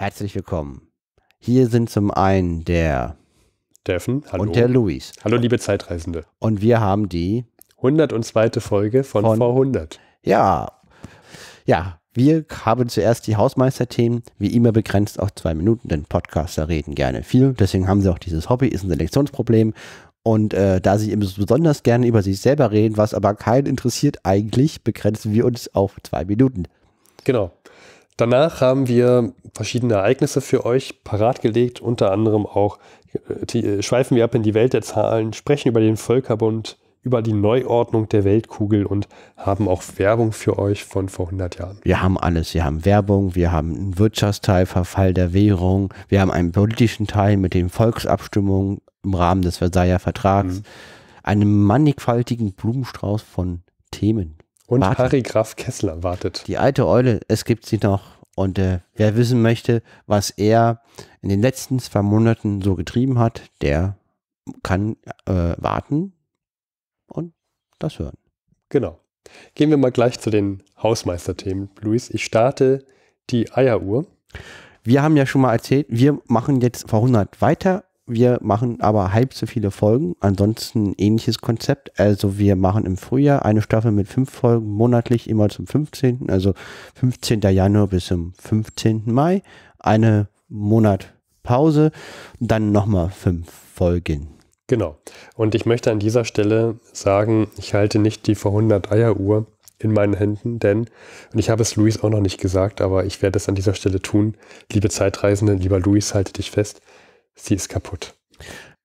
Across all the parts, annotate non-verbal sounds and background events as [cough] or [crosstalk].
Herzlich willkommen. Hier sind zum einen der Steffen, hallo. und der Luis. hallo, liebe Zeitreisende. Und wir haben die, 102. Folge von, Von- V100. ja, ja, wir haben zuerst die Hausmeisterthemen, wie immer begrenzt auf zwei Minuten, denn Podcaster reden gerne viel. Deswegen haben sie auch dieses Hobby, ist ein Selektionsproblem. Und äh, da sie eben so besonders gerne über sich selber reden, was aber keinen interessiert eigentlich, begrenzen wir uns auf zwei Minuten. Genau. Danach haben wir verschiedene Ereignisse für euch parat gelegt, unter anderem auch äh, die, äh, schweifen wir ab in die Welt der Zahlen, sprechen über den Völkerbund, über die Neuordnung der Weltkugel und haben auch Werbung für euch von vor 100 Jahren. Wir haben alles. Wir haben Werbung, wir haben einen Wirtschaftsteil, Verfall der Währung, wir haben einen politischen Teil mit den Volksabstimmungen im Rahmen des Versailler Vertrags, Mhm. einen mannigfaltigen Blumenstrauß von Themen. Und Warte. Harry Graf Kessler wartet. Die alte Eule, es gibt sie noch. Und äh, wer wissen möchte, was er in den letzten zwei Monaten so getrieben hat, der kann äh, warten und das hören. Genau. Gehen wir mal gleich zu den Hausmeisterthemen. Luis, ich starte die Eieruhr. Wir haben ja schon mal erzählt, wir machen jetzt vor 100 weiter. Wir machen aber halb so viele Folgen. Ansonsten ähnliches Konzept. Also wir machen im Frühjahr eine Staffel mit fünf Folgen monatlich, immer zum 15. Also 15. Januar bis zum 15. Mai. Eine Monat Pause. Dann nochmal fünf Folgen. Genau. Und ich möchte an dieser Stelle sagen, ich halte nicht die vor 100 Eieruhr in meinen Händen, denn, und ich habe es Luis auch noch nicht gesagt, aber ich werde es an dieser Stelle tun. Liebe Zeitreisende, lieber Luis, halte dich fest, sie ist kaputt.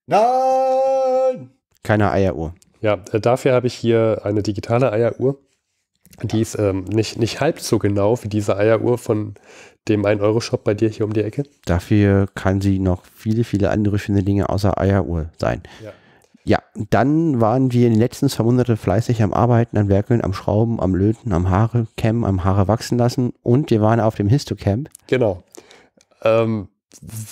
Nein! Keine Eieruhr. Ja, äh, dafür habe ich hier eine digitale Eieruhr. Die ist ähm, nicht, nicht halb so genau wie diese Eieruhr von dem 1-Euro-Shop bei dir hier um die Ecke. Dafür kann sie noch viele, viele andere schöne Dinge außer Eieruhr sein. Ja. Ja, dann waren wir in den letzten zwei Monaten fleißig am Arbeiten, am Werkeln, am Schrauben, am Löten, am Haare kämmen, am Haare wachsen lassen und wir waren auf dem Histocamp. Genau. Ähm,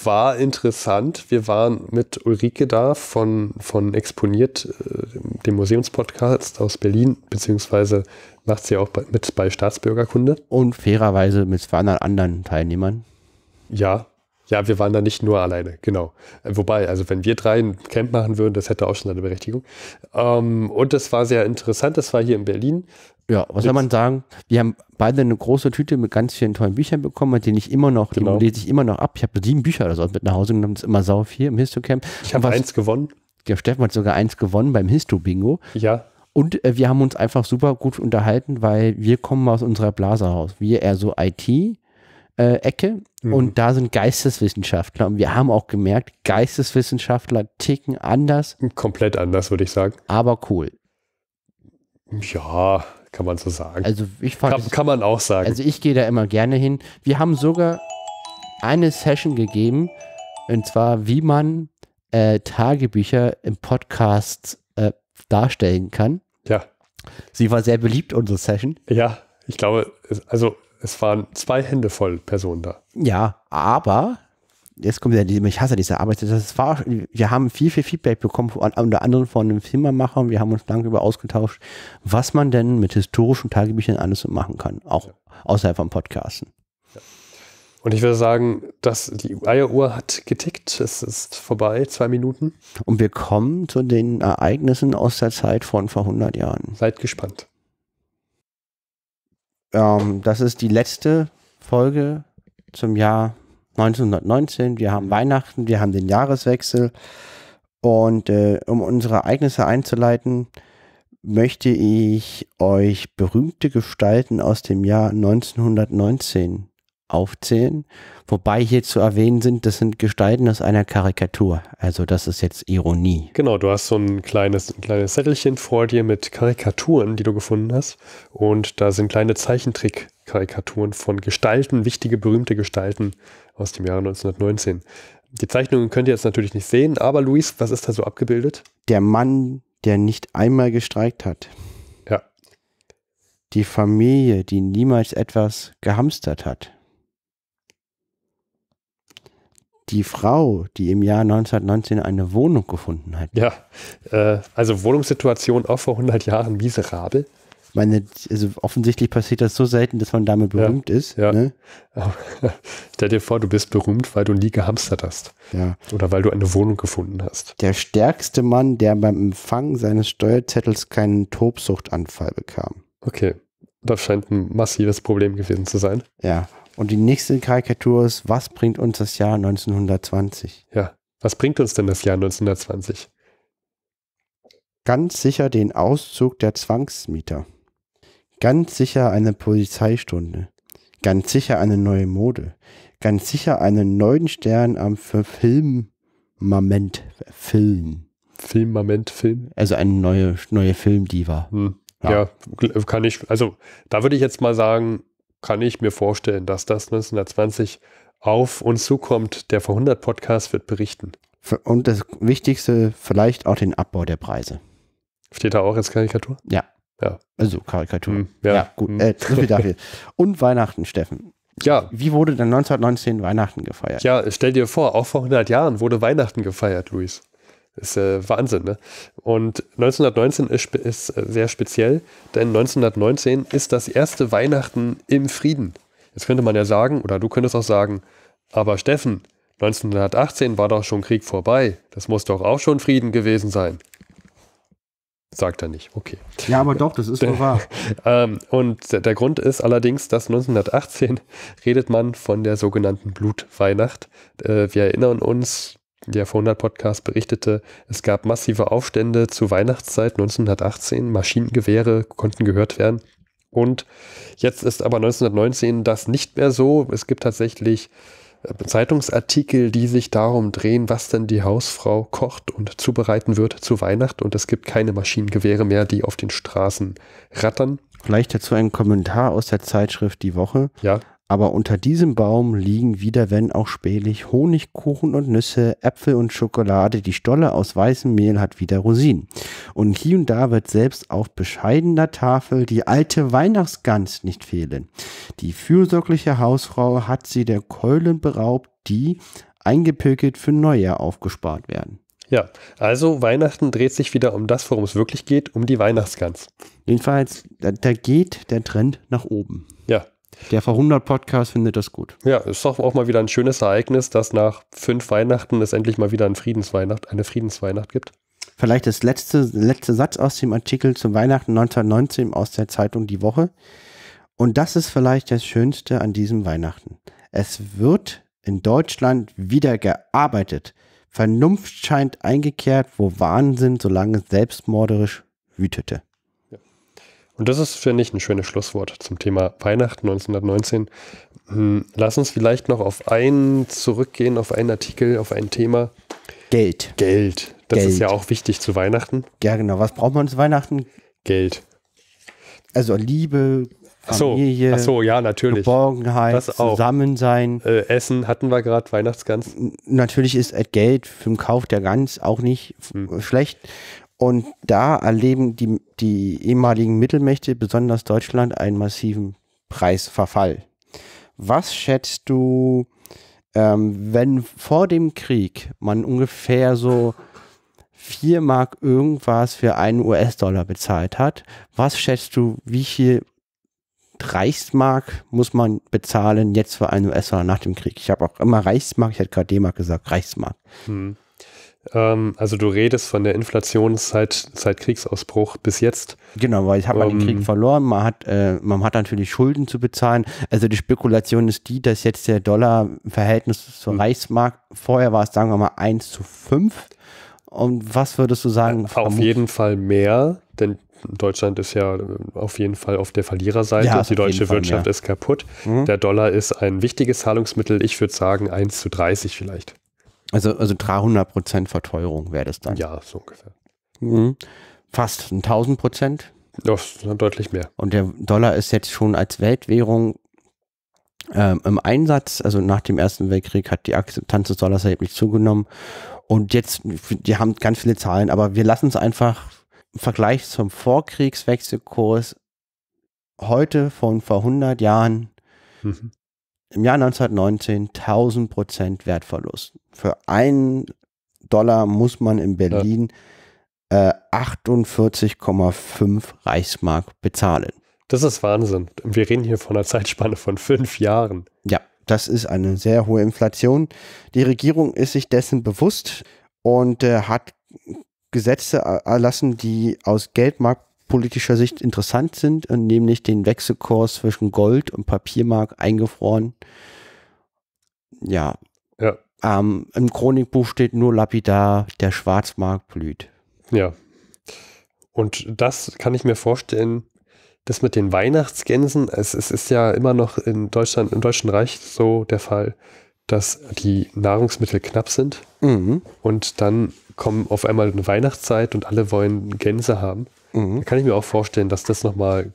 war interessant. Wir waren mit Ulrike da von, von Exponiert, äh, dem Museumspodcast aus Berlin, beziehungsweise macht sie auch bei, mit bei Staatsbürgerkunde. Und fairerweise mit 200 anderen Teilnehmern. Ja, ja, wir waren da nicht nur alleine, genau. Wobei, also wenn wir drei ein Camp machen würden, das hätte auch schon eine Berechtigung. Ähm, und es war sehr interessant, das war hier in Berlin. Ja, was soll man sagen? Wir haben beide eine große Tüte mit ganz vielen tollen Büchern bekommen, denen ich immer noch, Genau. die lese ich immer noch ab. Ich habe sieben Bücher oder so mit nach Hause genommen, das ist immer sau viel im Histocamp. Ich habe eins gewonnen. Der Steffen hat sogar eins gewonnen beim Histo-Bingo. Ja, Und äh, wir haben uns einfach super gut unterhalten, weil wir kommen aus unserer Blase raus. Wir eher so IT-Ecke Mhm. und da sind Geisteswissenschaftler. Und wir haben auch gemerkt, Geisteswissenschaftler ticken anders, komplett anders, würde ich sagen. aber cool. Ja, kann man so sagen. Also ich fand, kann, es- kann man auch sagen. also ich gehe da immer gerne hin. Wir haben sogar eine Session gegeben, und zwar wie man äh, Tagebücher im Podcast äh, darstellen kann. ja. Sie war sehr beliebt, unsere Session. Ja, ich glaube, also es waren zwei Hände voll Personen da. Ja, aber jetzt kommt ja die, ich hasse diese Arbeit. Das war, wir haben viel, viel Feedback bekommen, von, unter anderem von einem Filmemacher und wir haben uns lange über ausgetauscht, was man denn mit historischen Tagebüchern alles so machen kann, auch außerhalb vom Podcasten. Und ich würde sagen, dass die Eieruhr hat getickt. Es ist vorbei, zwei Minuten. Und wir kommen zu den Ereignissen aus der Zeit von vor 100 Jahren. Seid gespannt. Ähm, das ist die letzte Folge zum Jahr 1919. Wir haben Weihnachten, wir haben den Jahreswechsel. Und äh, um unsere Ereignisse einzuleiten, möchte ich euch berühmte Gestalten aus dem Jahr 1919 aufzählen. Wobei hier zu erwähnen sind, das sind Gestalten aus einer Karikatur. Also das ist jetzt Ironie. Genau, du hast so ein kleines, ein kleines Zettelchen vor dir mit Karikaturen, die du gefunden hast. Und da sind kleine Zeichentrick-Karikaturen von Gestalten, wichtige, berühmte Gestalten aus dem Jahre 1919. Die Zeichnungen könnt ihr jetzt natürlich nicht sehen, aber Luis, was ist da so abgebildet? Der Mann, der nicht einmal gestreikt hat. Ja. Die Familie, die niemals etwas gehamstert hat. Die Frau, die im Jahr 1919 eine Wohnung gefunden hat. Ja, äh, also Wohnungssituation auch vor 100 Jahren miserabel. Meine, also offensichtlich passiert das so selten, dass man damit berühmt ist. ja. Ne? [laughs] Stell dir vor, du bist berühmt, weil du nie gehamstert hast. ja. Oder weil du eine Wohnung gefunden hast. Der stärkste Mann, der beim Empfang seines Steuerzettels keinen Tobsuchtanfall bekam. Okay. Das scheint ein massives Problem gewesen zu sein. Ja. Und die nächste Karikatur ist, was bringt uns das Jahr 1920? Ja. Was bringt uns denn das Jahr 1920? Ganz sicher den Auszug der Zwangsmieter. Ganz sicher eine Polizeistunde. Ganz sicher eine neue Mode. Ganz sicher einen neuen Stern am Verfilmament. Film. Filmament, Film. Also eine neue, neue Filmdiva. Hm. Ja. Ja. kann ich, also da würde ich jetzt mal sagen, kann ich mir vorstellen, dass das 1920 auf uns zukommt. Der vor 100 Podcast wird berichten. Und das Wichtigste, vielleicht auch den Abbau der Preise. Steht da auch als Karikatur? Ja. Ja. Also Karikatur. Hm, Ja, gut. Hm. Äh, dafür. Und Weihnachten, Steffen. Ja, Wie wurde denn 1919 Weihnachten gefeiert? ja, stell dir vor, auch vor 100 Jahren wurde Weihnachten gefeiert, Luis. Ist äh, Wahnsinn, ne? Und 1919 ist, ist äh, sehr speziell, denn 1919 ist das erste Weihnachten im Frieden. Jetzt könnte man ja sagen, oder du könntest auch sagen, aber Steffen, 1918 war doch schon Krieg vorbei. Das muss doch auch schon Frieden gewesen sein. Sagt er nicht, okay. Ja, aber doch, das ist wohl wahr. [laughs] Ähm, und der- Grund ist allerdings, dass 1918 redet man von der sogenannten Blutweihnacht. Äh, wir erinnern uns, der vor 100 Podcast berichtete, es gab massive Aufstände zur Weihnachtszeit 1918. Maschinengewehre konnten gehört werden. Und jetzt ist aber 1919 das nicht mehr so. Es gibt tatsächlich Zeitungsartikel, die sich darum drehen, was denn die Hausfrau kocht und zubereiten wird zu Weihnacht. Und es gibt keine Maschinengewehre mehr, die auf den Straßen rattern. Vielleicht dazu ein Kommentar aus der Zeitschrift Die Woche. Ja, Aber unter diesem Baum liegen wieder, wenn auch spählich, Honigkuchen und Nüsse, Äpfel und Schokolade. Die Stolle aus weißem Mehl hat wieder Rosinen. Und hier und da wird selbst auf bescheidener Tafel die alte Weihnachtsgans nicht fehlen. Die fürsorgliche Hausfrau hat sie der Keulen beraubt, die eingepökelt für Neujahr aufgespart werden. ja. Also Weihnachten dreht sich wieder um das, worum es wirklich geht, um die Weihnachtsgans. Jedenfalls, da, da geht der Trend nach oben. Ja. Der vor 100 Podcast findet das gut. Ja, ist doch auch mal wieder ein schönes Ereignis, dass nach fünf Weihnachten es endlich mal wieder ein Friedensweihnacht, eine Friedensweihnacht gibt. Vielleicht das letzte, letzte Satz aus dem Artikel zum Weihnachten 1919 aus der Zeitung Die Woche. Und das ist vielleicht das Schönste an diesem Weihnachten. Es wird in Deutschland wieder gearbeitet. Vernunft scheint eingekehrt, wo Wahnsinn so lange selbstmorderisch wütete. Und das ist, finde ich, ein schönes Schlusswort zum Thema Weihnachten 1919. Hm, Lass uns vielleicht noch auf einen zurückgehen, auf einen Artikel, auf ein Thema. Geld. Geld. Das Geld. ist ja auch wichtig zu Weihnachten. Ja, genau. Was braucht man zu Weihnachten? Geld. Also Liebe, Ach so, Familie, ach so ja, natürlich. Geborgenheit, Das auch. Zusammensein. Äh, Essen hatten wir gerade, Weihnachtsgans. natürlich ist äh, Geld für den Kauf der Gans auch nicht Hm. schlecht. Und da erleben die, die ehemaligen Mittelmächte, besonders Deutschland, einen massiven Preisverfall. Was schätzt du, ähm, wenn vor dem Krieg man ungefähr so 4 Mark irgendwas für einen US-Dollar bezahlt hat? Was schätzt du, wie viel Reichsmark muss man bezahlen jetzt für einen US-Dollar nach dem Krieg? Ich habe auch immer Reichsmark, ich hätte gerade D-Mark gesagt, Reichsmark. Hm. Ähm, also du redest von der Inflationszeit seit Kriegsausbruch bis jetzt. Genau, weil ich habe Ähm. den Krieg verloren, man hat, äh, man hat natürlich Schulden zu bezahlen. Also die Spekulation ist die, dass jetzt der Dollar im Verhältnis zur Hm. Reichsmark, vorher war es, sagen wir mal, 1 zu 5. Und was würdest du sagen? Auf vermut- jeden Fall mehr, denn Deutschland ist ja äh, auf jeden Fall auf der Verliererseite. Ja, Die auf deutsche Wirtschaft mehr. ist kaputt. Mhm. Der Dollar ist ein wichtiges Zahlungsmittel. Ich würde sagen 1 zu 30 vielleicht. Also, also 300 Prozent Verteuerung wäre das dann. Ja, so ungefähr. Mhm. Fast 1000 Prozent. Das ist deutlich mehr. Und der Dollar ist jetzt schon als Weltwährung ähm, im Einsatz. Also nach dem Ersten Weltkrieg hat die Akzeptanz des Dollars erheblich zugenommen. Und jetzt, die haben ganz viele Zahlen, aber wir lassen es einfach im Vergleich zum Vorkriegswechselkurs heute von vor 100 Jahren Mhm. Im Jahr 1919 1000 Prozent Wertverlust. Für einen Dollar muss man in Berlin äh, 48,5 Reichsmark bezahlen. Das ist Wahnsinn. Wir reden hier von einer Zeitspanne von fünf Jahren. Ja, das ist eine sehr hohe Inflation. Die Regierung ist sich dessen bewusst und äh, hat Gesetze erlassen, die aus geldmarktpolitischer Sicht interessant sind, und nämlich den Wechselkurs zwischen Gold und Papiermark eingefroren. Ja. Ja. Ähm, Im Chronikbuch steht nur lapidar, der Schwarzmarkt blüht. Ja. Und das kann ich mir vorstellen, das mit den Weihnachtsgänsen, es, es ist ja immer noch in Deutschland, im Deutschen Reich so der Fall, dass die Nahrungsmittel knapp sind. Mhm. Und dann kommen auf einmal eine Weihnachtszeit und alle wollen Gänse haben. Mhm. Da kann ich mir auch vorstellen, dass das nochmal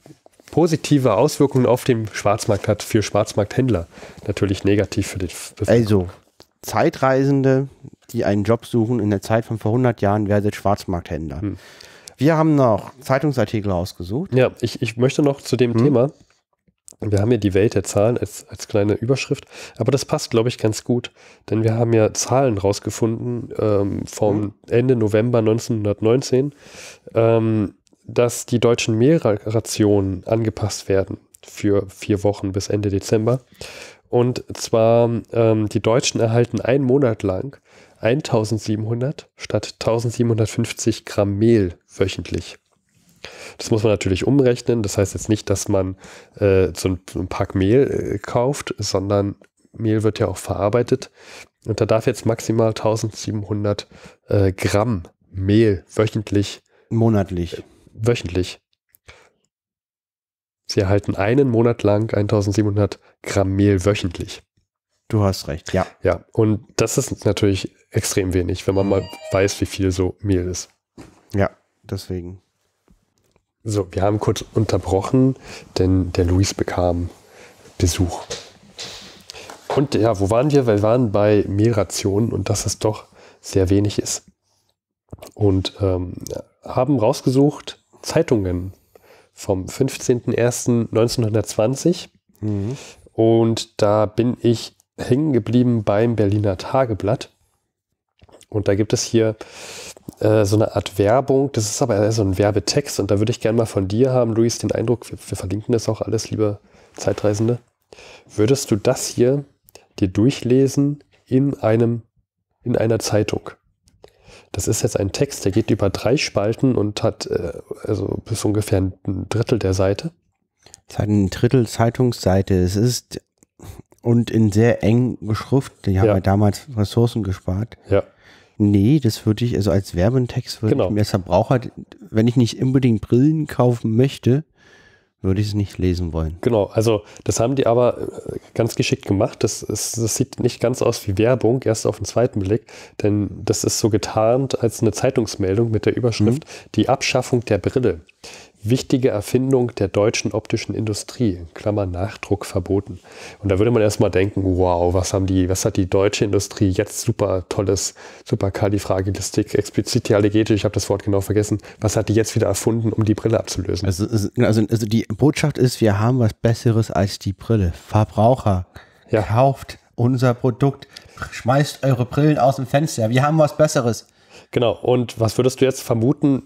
positive Auswirkungen auf den Schwarzmarkt hat für Schwarzmarkthändler. Natürlich negativ für den Also, Zeitreisende, die einen Job suchen in der Zeit von vor 100 Jahren, werdet Schwarzmarkthändler. Hm. Wir haben noch Zeitungsartikel ausgesucht. Ja, ich, ich möchte noch zu dem Hm. Thema. Wir haben ja die Welt der Zahlen als, als kleine Überschrift, aber das passt, glaube ich, ganz gut, denn wir haben ja Zahlen rausgefunden ähm, vom Ende November 1919, ähm, dass die deutschen Mehlrationen angepasst werden für vier Wochen bis Ende Dezember. Und zwar, ähm, die Deutschen erhalten einen Monat lang 1700 statt 1750 Gramm Mehl wöchentlich. Das muss man natürlich umrechnen. Das heißt jetzt nicht, dass man äh, so ein, ein Pack Mehl äh, kauft, sondern Mehl wird ja auch verarbeitet. Und da darf jetzt maximal 1700 äh, Gramm Mehl wöchentlich, Monatlich. Wöchentlich. Sie erhalten einen Monat lang 1700 Gramm Mehl wöchentlich. Du hast recht, ja. Ja, und das ist natürlich extrem wenig, wenn man mal weiß, wie viel so Mehl ist. Ja, deswegen. So, wir haben kurz unterbrochen, denn der Luis bekam Besuch. Und ja, wo waren wir? Wir waren bei Mehlrationen und dass es doch sehr wenig ist. Und ähm, haben rausgesucht Zeitungen vom 15.01.1920 Mhm. und da bin ich hängen geblieben beim Berliner Tageblatt. Und da gibt es hier äh, so eine Art Werbung. Das ist aber so ein Werbetext. Und da würde ich gerne mal von dir haben, Luis, den Eindruck, wir, wir verlinken das auch alles, liebe Zeitreisende. Würdest du das hier dir durchlesen in einem, in einer Zeitung? Das ist jetzt ein Text, der geht über drei Spalten und hat äh, also bis ungefähr ein Drittel der Seite. Es hat ein Drittel Zeitungsseite. Es ist und in sehr eng Schrift. Die haben Ja. ja damals Ressourcen gespart. Ja. Nee, das würde ich, also als Werbetext würde Genau. ich mir als Verbraucher, wenn ich nicht unbedingt Brillen kaufen möchte, würde ich es nicht lesen wollen. Genau, also das haben die aber äh, ganz geschickt gemacht. Das, ist, das sieht nicht ganz aus wie Werbung, erst auf den zweiten Blick, denn das ist so getarnt als eine Zeitungsmeldung mit der Überschrift Die Abschaffung der Brille. Wichtige Erfindung der deutschen optischen Industrie, in Klammer Nachdruck verboten. Und da würde man erstmal denken, wow, was haben die, was hat die deutsche Industrie jetzt super tolles, super Kalifragilistik, Explizitialegete, ich habe das Wort genau vergessen, was hat die jetzt wieder erfunden, um die Brille abzulösen? Also, also, also die Botschaft ist, wir haben was Besseres als die Brille. Verbraucher, Ja. kauft unser Produkt, schmeißt eure Brillen aus dem Fenster. Wir haben was Besseres. Genau, und was würdest du jetzt vermuten,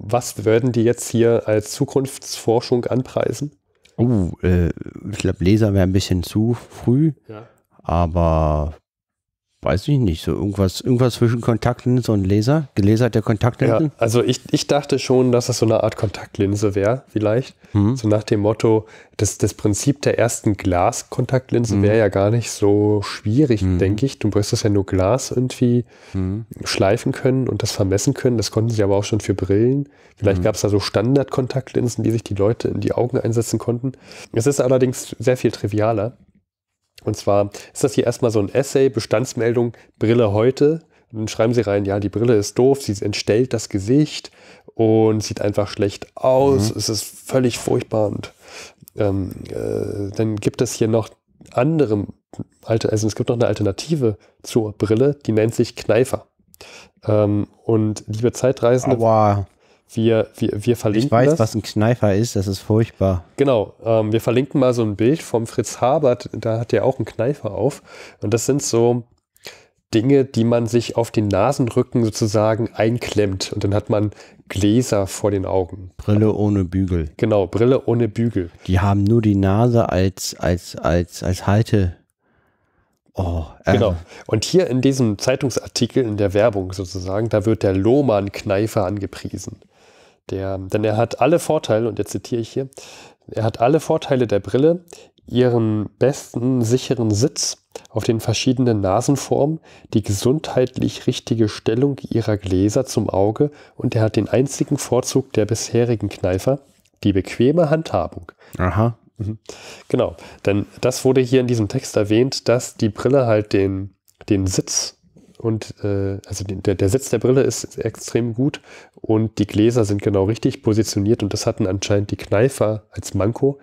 was werden die jetzt hier als Zukunftsforschung anpreisen? Uh, äh, ich glaube, Laser wäre ein bisschen zu früh, Ja. aber weiß ich nicht. So irgendwas, irgendwas zwischen Kontaktlinse und Laser. Gelaserte Ja, Kontaktlinsen. also ich, ich dachte schon, dass es so eine Art Kontaktlinse wäre, vielleicht. Mhm. So nach dem Motto, das, das Prinzip der ersten Glaskontaktlinse wäre ja gar nicht so schwierig, denke ich. Du müsstest ja nur Glas irgendwie Mhm. schleifen können und das vermessen können. Das konnten sie aber auch schon für Brillen. Vielleicht gab es da so Standardkontaktlinsen, die sich die Leute in die Augen einsetzen konnten. Es ist allerdings sehr viel trivialer. Und zwar ist das hier erstmal so ein Essay, Bestandsmeldung, Brille heute. Und dann schreiben sie rein, ja, die Brille ist doof, sie entstellt das Gesicht und sieht einfach schlecht aus. Es ist völlig furchtbar. Und ähm, äh, dann gibt es hier noch andere, also es gibt noch eine Alternative zur Brille, die nennt sich Kneifer. Ähm, und liebe Zeitreisende, Aber wir, wir, wir verlinken ich weiß, das. was ein Kneifer ist. Das ist furchtbar. Genau, ähm, wir verlinken mal so ein Bild vom Fritz Habert, da hat er auch einen Kneifer auf. Und das sind so Dinge, die man sich auf den Nasenrücken sozusagen einklemmt. Und dann hat man Gläser vor den Augen. Brille ohne Bügel. Genau, Brille ohne Bügel. Die haben nur die Nase als, als, als, als Halte. Oh, äh. Genau. Und hier in diesem Zeitungsartikel, in der Werbung sozusagen, da wird der Lohmann-Kneifer angepriesen. Der, denn er hat alle Vorteile, und jetzt zitiere ich hier, er hat alle Vorteile der Brille, ihren besten sicheren Sitz auf den verschiedenen Nasenformen, die gesundheitlich richtige Stellung ihrer Gläser zum Auge und er hat den einzigen Vorzug der bisherigen Kneifer, die bequeme Handhabung. Aha. Mhm. Genau, denn das wurde hier in diesem Text erwähnt, dass die Brille halt den, den Sitz und äh, also der, der Sitz der Brille ist extrem gut und die Gläser sind genau richtig positioniert und das hatten anscheinend die Kneifer als Manko,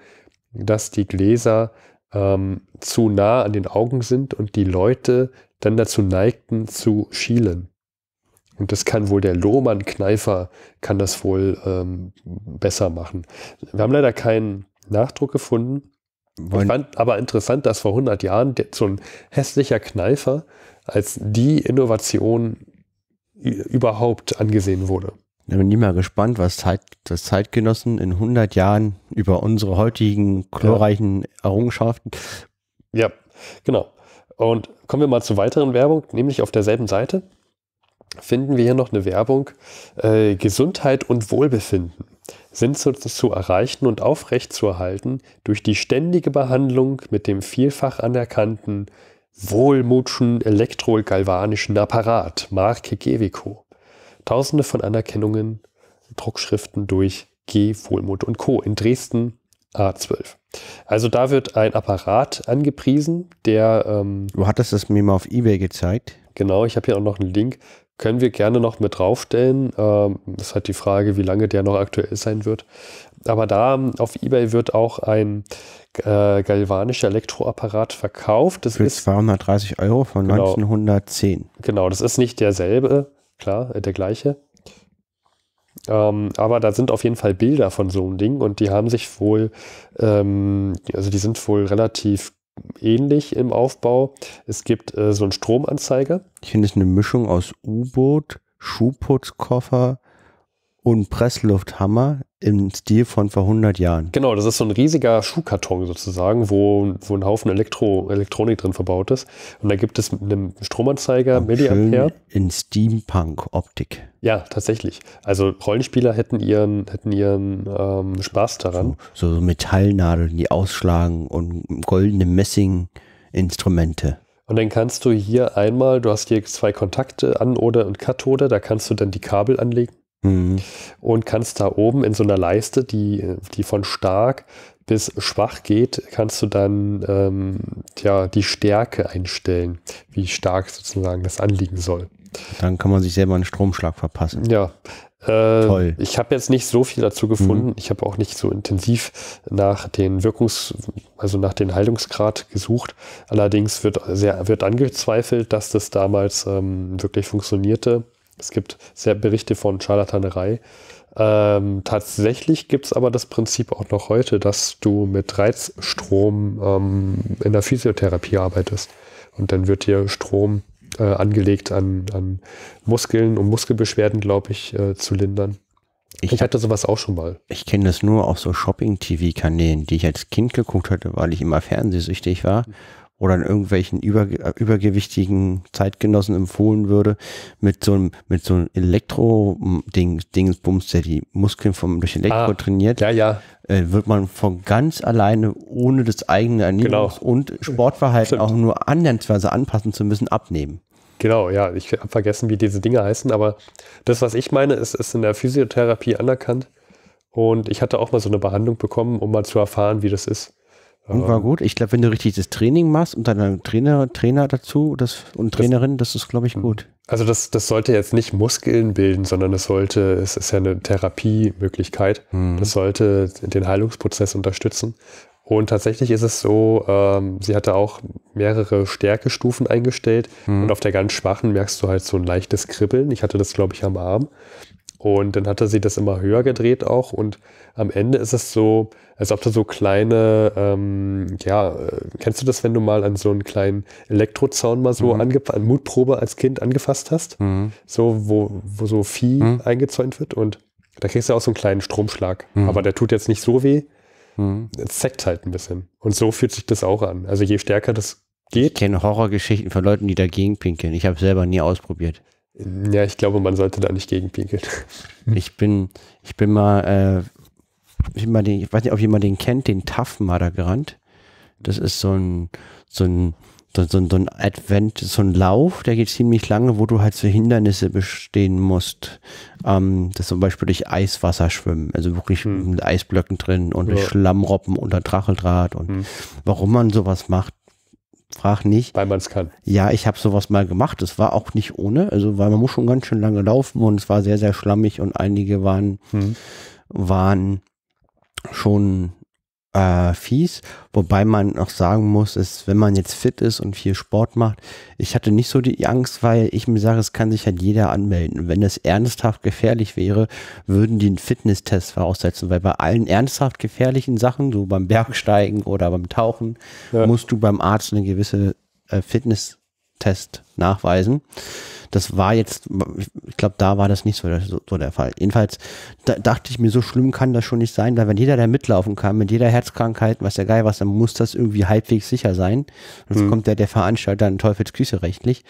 dass die Gläser ähm, zu nah an den Augen sind und die Leute dann dazu neigten zu schielen. Und das kann wohl der Lohmann-Kneifer, kann das wohl ähm, besser machen. Wir haben leider keinen Nachdruck gefunden. Wollen ich fand aber interessant, dass vor 100 Jahren so ein hässlicher Kneifer als die Innovation überhaupt angesehen wurde. Ich bin mal gespannt, was Zeit, das Zeitgenossen in 100 Jahren über unsere heutigen chlorreichen ja. Errungenschaften. Ja, genau. Und kommen wir mal zur weiteren Werbung, nämlich auf derselben Seite finden wir hier noch eine Werbung. Äh, Gesundheit und Wohlbefinden sind zu, zu erreichen und aufrechtzuerhalten durch die ständige Behandlung mit dem vielfach anerkannten Wohlmutschen elektrogalvanischen Apparat, Marke Gevico. Tausende von Anerkennungen, Druckschriften durch G. Wohlmut und Co. in Dresden A12. Also da wird ein Apparat angepriesen, der... Ähm, du hattest es mir mal auf Ebay gezeigt. Genau, ich habe hier auch noch einen Link. Können wir gerne noch mit draufstellen. Ähm, das ist halt die Frage, wie lange der noch aktuell sein wird. Aber da auf Ebay wird auch ein äh, galvanischer Elektroapparat verkauft. Das Für ist 230 Euro von genau, 1910. Genau, das ist nicht derselbe, klar, äh, der gleiche. Ähm, aber da sind auf jeden Fall Bilder von so einem Ding und die haben sich wohl, ähm, also die sind wohl relativ ähnlich im Aufbau. Es gibt äh, so einen Stromanzeiger. Ich finde es eine Mischung aus U-Boot, Schuhputzkoffer, und Presslufthammer im Stil von vor 100 Jahren. Genau, das ist so ein riesiger Schuhkarton sozusagen, wo, wo ein Haufen Elektro, Elektronik drin verbaut ist. Und da gibt es einen Stromanzeiger, Milliampere. In Steampunk-Optik. Ja, tatsächlich. Also Rollenspieler hätten ihren, hätten ihren ähm, Spaß daran. So, so Metallnadeln, die ausschlagen und goldene Messing-Instrumente. Und dann kannst du hier einmal, du hast hier zwei Kontakte, Anode und Kathode, da kannst du dann die Kabel anlegen Mhm. Und kannst da oben in so einer Leiste, die, die von stark bis schwach geht, kannst du dann ähm, ja, die Stärke einstellen, wie stark sozusagen das anliegen soll. Dann kann man sich selber einen Stromschlag verpassen. Ja. Äh, Toll. Ich habe jetzt nicht so viel dazu gefunden. Mhm. Ich habe auch nicht so intensiv nach den Wirkungs-, also nach den Haltungsgrad gesucht. Allerdings wird sehr, wird angezweifelt, dass das damals ähm, wirklich funktionierte. Es gibt sehr Berichte von Scharlatanerei. Ähm, tatsächlich gibt es aber das Prinzip auch noch heute, dass du mit Reizstrom ähm, in der Physiotherapie arbeitest. Und dann wird dir Strom äh, angelegt an, an Muskeln, um Muskelbeschwerden, glaube ich, äh, zu lindern. Ich, ich hatte sowas auch schon mal. Ich kenne das nur auf so Shopping-TV-Kanälen, die ich als Kind geguckt hatte, weil ich immer fernsehsüchtig war oder in irgendwelchen über, übergewichtigen Zeitgenossen empfohlen würde, mit so einem, mit so einem Elektro-Dingsbums, der die Muskeln vom, durch Elektro ah, trainiert, ja, ja. Äh, wird man von ganz alleine, ohne das eigene Ernährungs- genau. und Sportverhalten auch nur annäherungsweise anpassen zu müssen, abnehmen. Genau, ja, ich habe vergessen, wie diese Dinge heißen, aber das, was ich meine, ist, ist in der Physiotherapie anerkannt. Und ich hatte auch mal so eine Behandlung bekommen, um mal zu erfahren, wie das ist. Und war gut. Ich glaube, wenn du richtig das Training machst und dann ein Trainer, Trainer dazu das, und Trainerin, das ist, glaube ich, gut. Also das, das sollte jetzt nicht Muskeln bilden, sondern es sollte, es ist ja eine Therapiemöglichkeit. Mhm. Das sollte den Heilungsprozess unterstützen. Und tatsächlich ist es so, ähm, sie hatte auch mehrere Stärkestufen eingestellt mhm. und auf der ganz schwachen merkst du halt so ein leichtes Kribbeln. Ich hatte das, glaube ich, am Arm. Und dann hatte sie das immer höher gedreht auch. Und am Ende ist es so, als ob da so kleine, ähm, ja, äh, kennst du das, wenn du mal an so einen kleinen Elektrozaun mal so mhm. an Mutprobe als Kind angefasst hast? Mhm. So, wo, wo so Vieh mhm. eingezäunt wird und da kriegst du auch so einen kleinen Stromschlag. Mhm. Aber der tut jetzt nicht so weh. Mhm. Es zeckt halt ein bisschen. Und so fühlt sich das auch an. Also je stärker das geht. Ich kenne Horrorgeschichten von Leuten, die dagegen pinkeln. Ich habe selber nie ausprobiert. Ja, ich glaube, man sollte da nicht gegenpinkeln. [laughs] Ich bin, ich bin mal, äh, ich, mal den, ich weiß nicht, ob jemand den kennt, den Taffenmarder gerannt. Das ist so ein, so ein, so, so, so ein Advent, so ein Lauf, der geht ziemlich lange, wo du halt so Hindernisse bestehen musst. Ähm, das zum Beispiel durch Eiswasser schwimmen, also wirklich hm. mit Eisblöcken drin und ja. durch Schlammroppen unter Dracheldraht und hm. warum man sowas macht, Frag nicht. Weil man es kann. Ja, ich habe sowas mal gemacht. Es war auch nicht ohne. Also, weil man muss schon ganz schön lange laufen und es war sehr, sehr schlammig und einige waren, hm. waren schon äh, fies. Wobei man noch sagen muss, ist, wenn man jetzt fit ist und viel Sport macht, ich hatte nicht so die Angst, weil ich mir sage, es kann sich halt jeder anmelden. wenn es ernsthaft gefährlich wäre, würden die einen Fitnesstest voraussetzen, weil bei allen ernsthaft gefährlichen Sachen, so beim Bergsteigen oder beim Tauchen, ja. musst du beim Arzt eine gewisse äh, Fitnesstest nachweisen. Das war jetzt, ich glaube, da war das nicht so, so, so der Fall. Jedenfalls da, dachte ich mir, so schlimm kann das schon nicht sein, weil wenn jeder, der mitlaufen kann, mit jeder Herzkrankheit, was der Geil was, dann muss das irgendwie halbwegs sicher sein. Sonst mhm. kommt der, der Veranstalter in Teufelsküche rechtlich.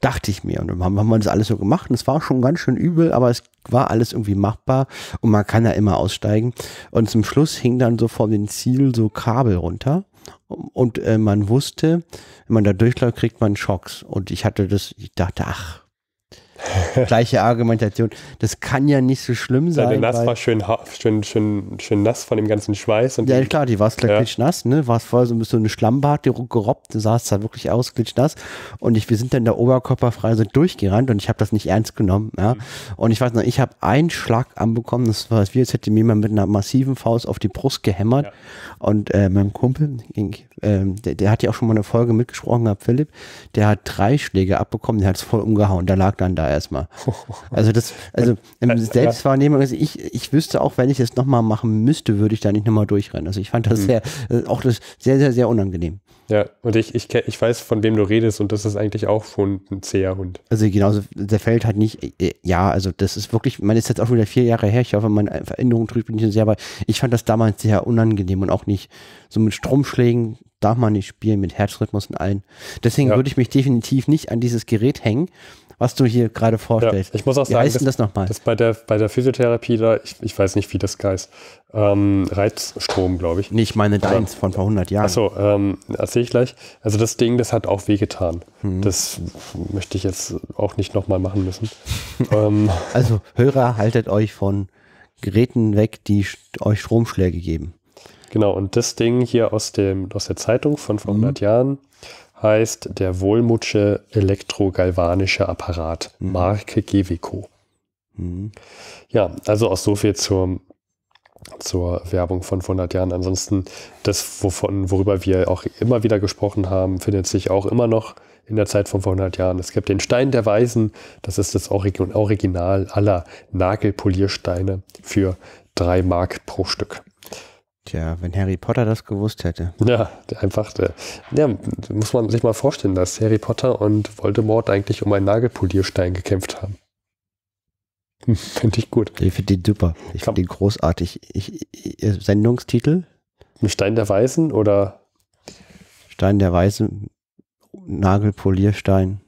Dachte ich mir. Und dann haben, haben wir das alles so gemacht. Und es war schon ganz schön übel, aber es war alles irgendwie machbar und man kann ja immer aussteigen. Und zum Schluss hing dann so vor dem Ziel so Kabel runter. Und äh, man wusste, wenn man da durchläuft, kriegt man Schocks. Und ich hatte das, ich dachte, ach, [laughs] gleiche Argumentation. Das kann ja nicht so schlimm sein. Deine Nass war schön, schön, schön, schön nass von dem ganzen Schweiß. Und ja, klar, die war ja. nass, ne? War es voll so ein bisschen eine Schlammbad, die gerobbt, du sahst da wirklich aus, nass. Und ich, wir sind dann der oberkörperfrei so durchgerannt und ich habe das nicht ernst genommen, ja. Mhm. Und ich weiß noch, ich habe einen Schlag anbekommen, das war wie, als hätte mir jemand mit einer massiven Faust auf die Brust gehämmert. Ja. Und äh, mein Kumpel, äh, der, der, hat ja auch schon mal eine Folge mitgesprochen gehabt, Philipp, der hat drei Schläge abbekommen, der hat es voll umgehauen, der lag dann da erstmal. [laughs] Also das, also ähm, Selbstwahrnehmung, also ich, ich wüsste auch, wenn ich es nochmal machen müsste, würde ich da nicht nochmal durchrennen. Also ich fand das mhm. sehr, äh, auch das sehr, sehr, sehr unangenehm. Ja, und ich, ich, ich weiß, von wem du redest und das ist eigentlich auch schon ein zäher Hund. Also genauso, der fällt halt nicht, äh, ja, also das ist wirklich, man ist jetzt auch wieder vier Jahre her, ich hoffe, meine Veränderung trübt nicht sehr, aber ich fand das damals sehr unangenehm und auch nicht so mit Stromschlägen darf man nicht spielen, mit Herzrhythmus und allen. Deswegen ja. würde ich mich definitiv nicht an dieses Gerät hängen, was du hier gerade vorstellst. Ja, ich muss auch wie sagen, heißt das, das nochmal? Das bei der, bei der Physiotherapie da, ich, ich weiß nicht, wie das heißt, ähm, Reizstrom, glaube ich. Nicht meine deins von vor 100 Jahren. Achso, ähm, erzähle ich gleich. Also das Ding, das hat auch wehgetan. Hm. Das möchte ich jetzt auch nicht nochmal machen müssen. [laughs] ähm, also Hörer, haltet euch von Geräten weg, die euch Stromschläge geben. Genau, und das Ding hier aus, dem, aus der Zeitung von vor 100 mhm. Jahren, heißt der Wohlmutsche elektrogalvanische Apparat, mhm. Marke Gewico. Mhm. Ja, also auch so viel zur, zur Werbung von vor 100 Jahren. Ansonsten, das, wovon, worüber wir auch immer wieder gesprochen haben, findet sich auch immer noch in der Zeit von vor 100 Jahren. Es gibt den Stein der Weisen, das ist das Original aller Nagelpoliersteine für drei Mark pro Stück. Tja, wenn Harry Potter das gewusst hätte. Ja, einfach, der, ja, muss man sich mal vorstellen, dass Harry Potter und Voldemort eigentlich um einen Nagelpolierstein gekämpft haben. [laughs] Finde ich gut. Ich finde den super. Ich finde den großartig. Ich, ich, Sendungstitel? Stein der Weisen oder? Stein der Weisen, Nagelpolierstein.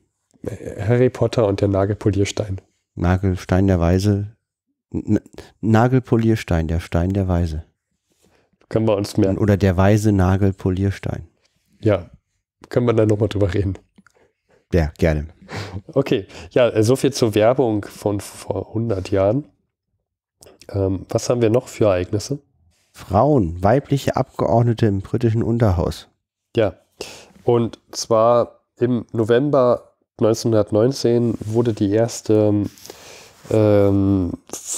Harry Potter und der Nagelpolierstein. Nagelstein der Weise. N Nagelpolierstein, der Stein der Weise. Können wir uns merken. Oder der weise Nagelpolierstein. Ja, können wir dann nochmal drüber reden. Ja, gerne. Okay, ja, so viel zur Werbung von vor 100 Jahren. Ähm, was haben wir noch für Ereignisse? Frauen, weibliche Abgeordnete im britischen Unterhaus. Ja, und zwar im November 1919 wurde die erste ähm,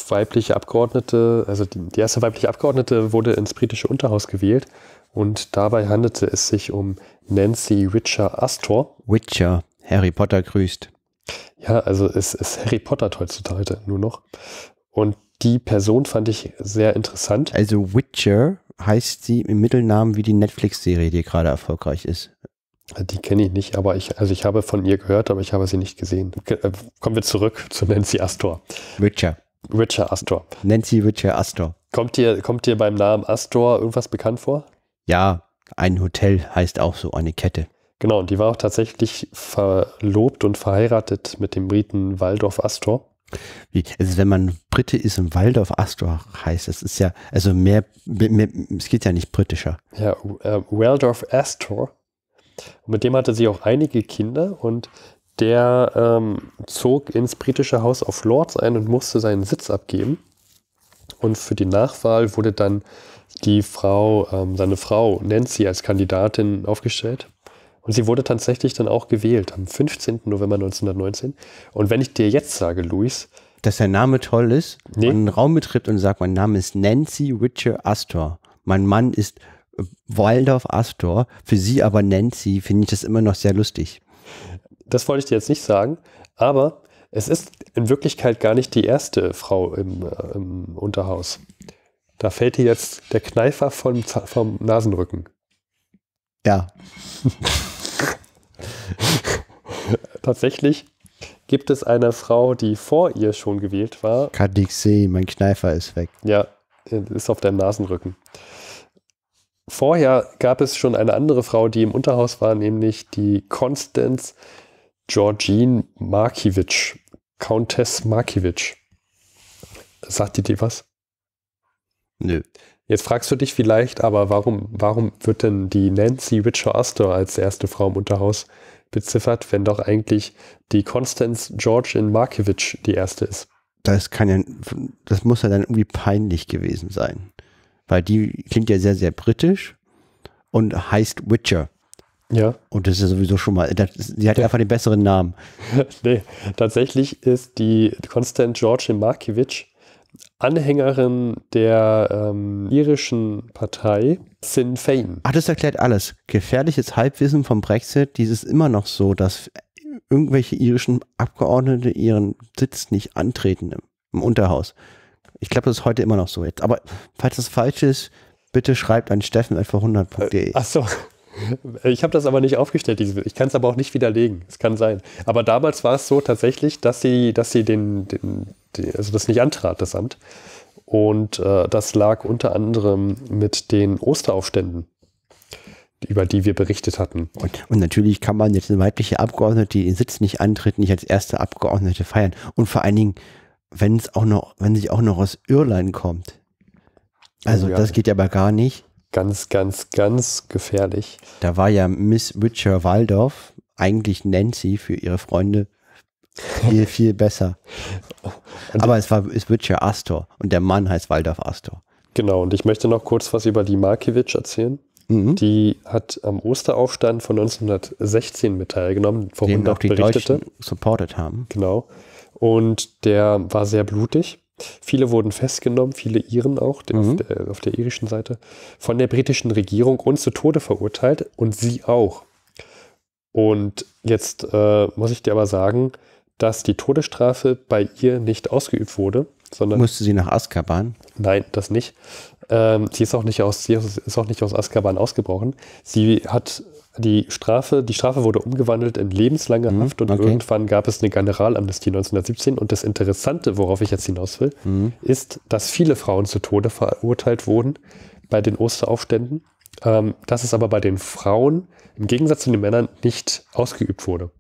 weibliche Abgeordnete, also die, die, erste weibliche Abgeordnete wurde ins britische Unterhaus gewählt und dabei handelte es sich um Nancy Witcher Astor. Witcher, Harry Potter grüßt. Ja, also es ist Harry Potter heutzutage nur noch. Und die Person fand ich sehr interessant. Also Witcher heißt sie im Mittelnamen wie die Netflix-Serie, die gerade erfolgreich ist. Die kenne ich nicht, aber ich, also ich habe von ihr gehört, aber ich habe sie nicht gesehen. Äh, kommen wir zurück [laughs] zu Nancy Astor. Witcher. Witcher Astor. Nancy Witcher Astor. Kommt dir, kommt dir beim Namen Astor irgendwas bekannt vor? Ja, ein Hotel heißt auch so, eine Kette. Genau, und die war auch tatsächlich verlobt und verheiratet mit dem Briten Waldorf Astor. Wie, also wenn man Brite ist und Waldorf Astor heißt, das ist ja, also mehr, mehr es geht ja nicht britischer. Ja, äh, Waldorf Astor. Und mit dem hatte sie auch einige Kinder und der ähm, zog ins britische Haus of Lords ein und musste seinen Sitz abgeben. Und für die Nachwahl wurde dann die Frau, ähm, seine Frau Nancy als Kandidatin aufgestellt. Und sie wurde tatsächlich dann auch gewählt am 15. November 1919. Und wenn ich dir jetzt sage, Luis. Dass der Name toll ist, Nee. man einen Raum betritt und sagt, mein Name ist Nancy Witcher Astor. Mein Mann ist Waldorf Astor, für sie aber Nancy, finde ich das immer noch sehr lustig. Das wollte ich dir jetzt nicht sagen, aber es ist in Wirklichkeit gar nicht die erste Frau im, äh, im Unterhaus. Da fällt dir jetzt der Kneifer vom, vom Nasenrücken. Ja, [laughs] Tatsächlich gibt es eine Frau, die vor ihr schon gewählt war. kann ich sehen, mein Kneifer ist weg. Ja, ist auf deinem Nasenrücken. Vorher gab es schon eine andere Frau, die im Unterhaus war, nämlich die Constance Georgine Markiewicz. Countess Markiewicz. Sagt die dir was? Nö. Jetzt fragst du dich vielleicht, aber warum, warum wird denn die Nancy Witcher Astor als erste Frau im Unterhaus beziffert, wenn doch eigentlich die Constance Georgine Markiewicz die erste ist? Das kann ja, das muss ja dann irgendwie peinlich gewesen sein. Weil die klingt ja sehr, sehr britisch und heißt Witcher. Ja. Und das ist ja sowieso schon mal, das, sie hat einfach den besseren Namen. [laughs] nee, tatsächlich ist die Constance Georgine Markiewicz Anhängerin der ähm, irischen Partei Sinn Fein. Ach, das erklärt alles. Gefährliches Halbwissen vom Brexit, dieses ist immer noch so, dass irgendwelche irischen Abgeordnete ihren Sitz nicht antreten im, im Unterhaus. Ich glaube, das ist heute immer noch so jetzt. Aber falls das falsch ist, bitte schreibt an steffen.100.de. Achso. Ich habe das aber nicht aufgestellt. Ich kann es aber auch nicht widerlegen. Es kann sein. Aber damals war es so tatsächlich, dass sie, dass sie den, den, die, also das nicht antrat, das Amt. Und äh, das lag unter anderem mit den Osteraufständen, über die wir berichtet hatten. Und, und natürlich kann man jetzt eine weibliche Abgeordnete, die den Sitz nicht antritt, nicht als erste Abgeordnete feiern. Und vor allen Dingen, wenn es auch noch, wenn sie auch noch aus Irland kommt. Also Oh ja. das geht ja aber gar nicht. Ganz, ganz, ganz gefährlich. Da war ja Miss Witcher Waldorf eigentlich Nancy für ihre Freunde viel, viel besser. [laughs] Aber es war ist Witcher Astor und der Mann heißt Waldorf Astor. Genau, und ich möchte noch kurz was über die Markiewicz erzählen. Mhm. Die hat am Osteraufstand von 1916 mit teilgenommen, auch die berichtete. Deutschen supportet haben. Genau. Und der war sehr blutig. Viele wurden festgenommen, viele Iren auch, Mhm. auf, der, auf der irischen Seite, von der britischen Regierung und zu Tode verurteilt und sie auch. Und jetzt äh, muss ich dir aber sagen, dass die Todesstrafe bei ihr nicht ausgeübt wurde, sondern Musste sie nach Azkaban. Nein, das nicht. Ähm, sie ist auch nicht aus, sie ist auch nicht aus Azkaban ausgebrochen. Sie hat die Strafe, die Strafe wurde umgewandelt in lebenslange Mhm, Haft und okay. irgendwann gab es eine Generalamnestie 1917. Und das Interessante, worauf ich jetzt hinaus will, Mhm. ist, dass viele Frauen zu Tode verurteilt wurden bei den Osteraufständen. Ähm, dass es aber bei den Frauen im Gegensatz zu den Männern nicht ausgeübt wurde.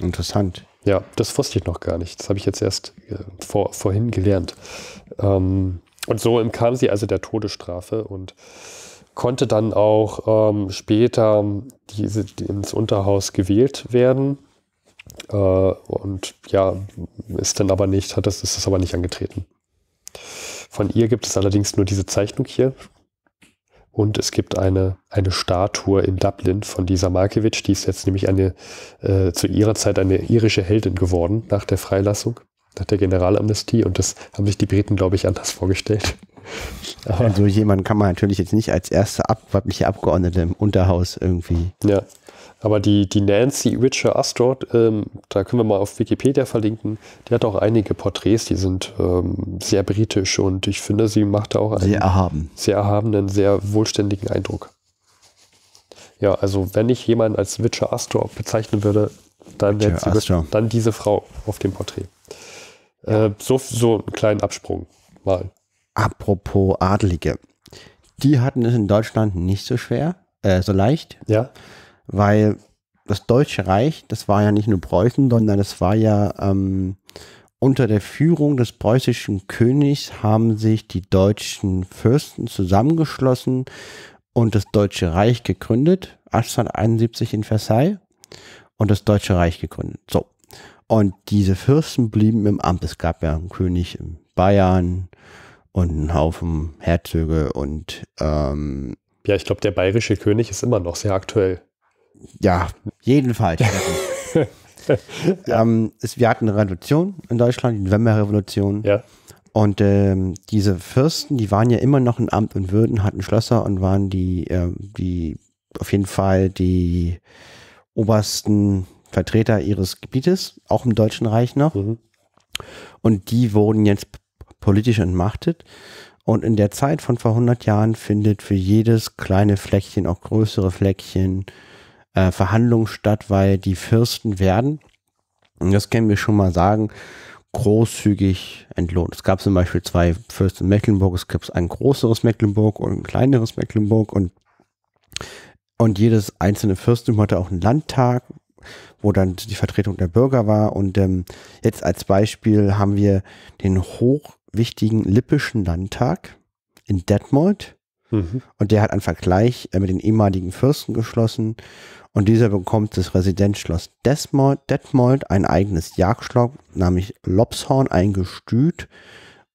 Interessant. Ja, das wusste ich noch gar nicht. Das habe ich jetzt erst äh, vor, vorhin gelernt. Ähm, und so entkam sie also der Todesstrafe und konnte dann auch ähm, später diese, die ins Unterhaus gewählt werden. Äh, und ja, ist dann aber nicht, hat das, ist das aber nicht angetreten. Von ihr gibt es allerdings nur diese Zeichnung hier. Und es gibt eine, eine Statue in Dublin von dieser Markiewicz, die ist jetzt nämlich eine, äh, zu ihrer Zeit eine irische Heldin geworden nach der Freilassung, nach der Generalamnestie. Und das haben sich die Briten, glaube ich, anders vorgestellt. Aber, Also jemand kann man natürlich jetzt nicht als erste ab, weibliche Abgeordnete im Unterhaus irgendwie. ja. Aber die, die Nancy Witcher Astor, ähm, da können wir mal auf Wikipedia verlinken, die hat auch einige Porträts, die sind ähm, sehr britisch und ich finde, sie macht da auch einen Sehr erhaben. sehr erhabenen, sehr wohlständigen Eindruck. Ja, also wenn ich jemanden als Witcher Astor bezeichnen würde, dann, sie- dann diese Frau auf dem Porträt. Äh, so, so einen kleinen Absprung mal. Apropos Adlige. Die hatten es in Deutschland nicht so schwer, äh, so leicht, Ja, weil das Deutsche Reich, das war ja nicht nur Preußen, sondern es war ja ähm, unter der Führung des preußischen Königs haben sich die deutschen Fürsten zusammengeschlossen und das Deutsche Reich gegründet, 1871 in Versailles und das Deutsche Reich gegründet. So. Und diese Fürsten blieben im Amt. Es gab ja einen König in Bayern und einen Haufen Herzöge und ähm, ja, ich glaube, der bayerische König ist immer noch sehr aktuell. Ja, jedenfalls. [laughs] [laughs] Steffen. ähm, es, wir hatten eine Revolution in Deutschland, die Novemberrevolution. Ja, Und ähm, diese Fürsten, die waren ja immer noch in Amt und Würden, hatten Schlösser und waren die, ähm, die auf jeden Fall die obersten Vertreter ihres Gebietes, auch im Deutschen Reich noch. mhm. Und die wurden jetzt politisch entmachtet. Und in der Zeit von vor 100 Jahren findet für jedes kleine Fleckchen, auch größere Fleckchen, äh, Verhandlungen statt, weil die Fürsten werden, und das können wir schon mal sagen, großzügig entlohnt. Es gab zum Beispiel zwei Fürsten Mecklenburg, es gab ein größeres Mecklenburg und ein kleineres Mecklenburg und, und jedes einzelne Fürstum hatte auch einen Landtag, wo dann die Vertretung der Bürger war. Und ähm, jetzt als Beispiel haben wir den hochwichtigen Lippischen Landtag in Detmold. Mhm. Und der hat einen Vergleich äh, mit den ehemaligen Fürsten geschlossen. Und dieser bekommt das Residenzschloss Desmold, Detmold, ein eigenes Jagdschloss, nämlich Lopshorn, ein Gestüt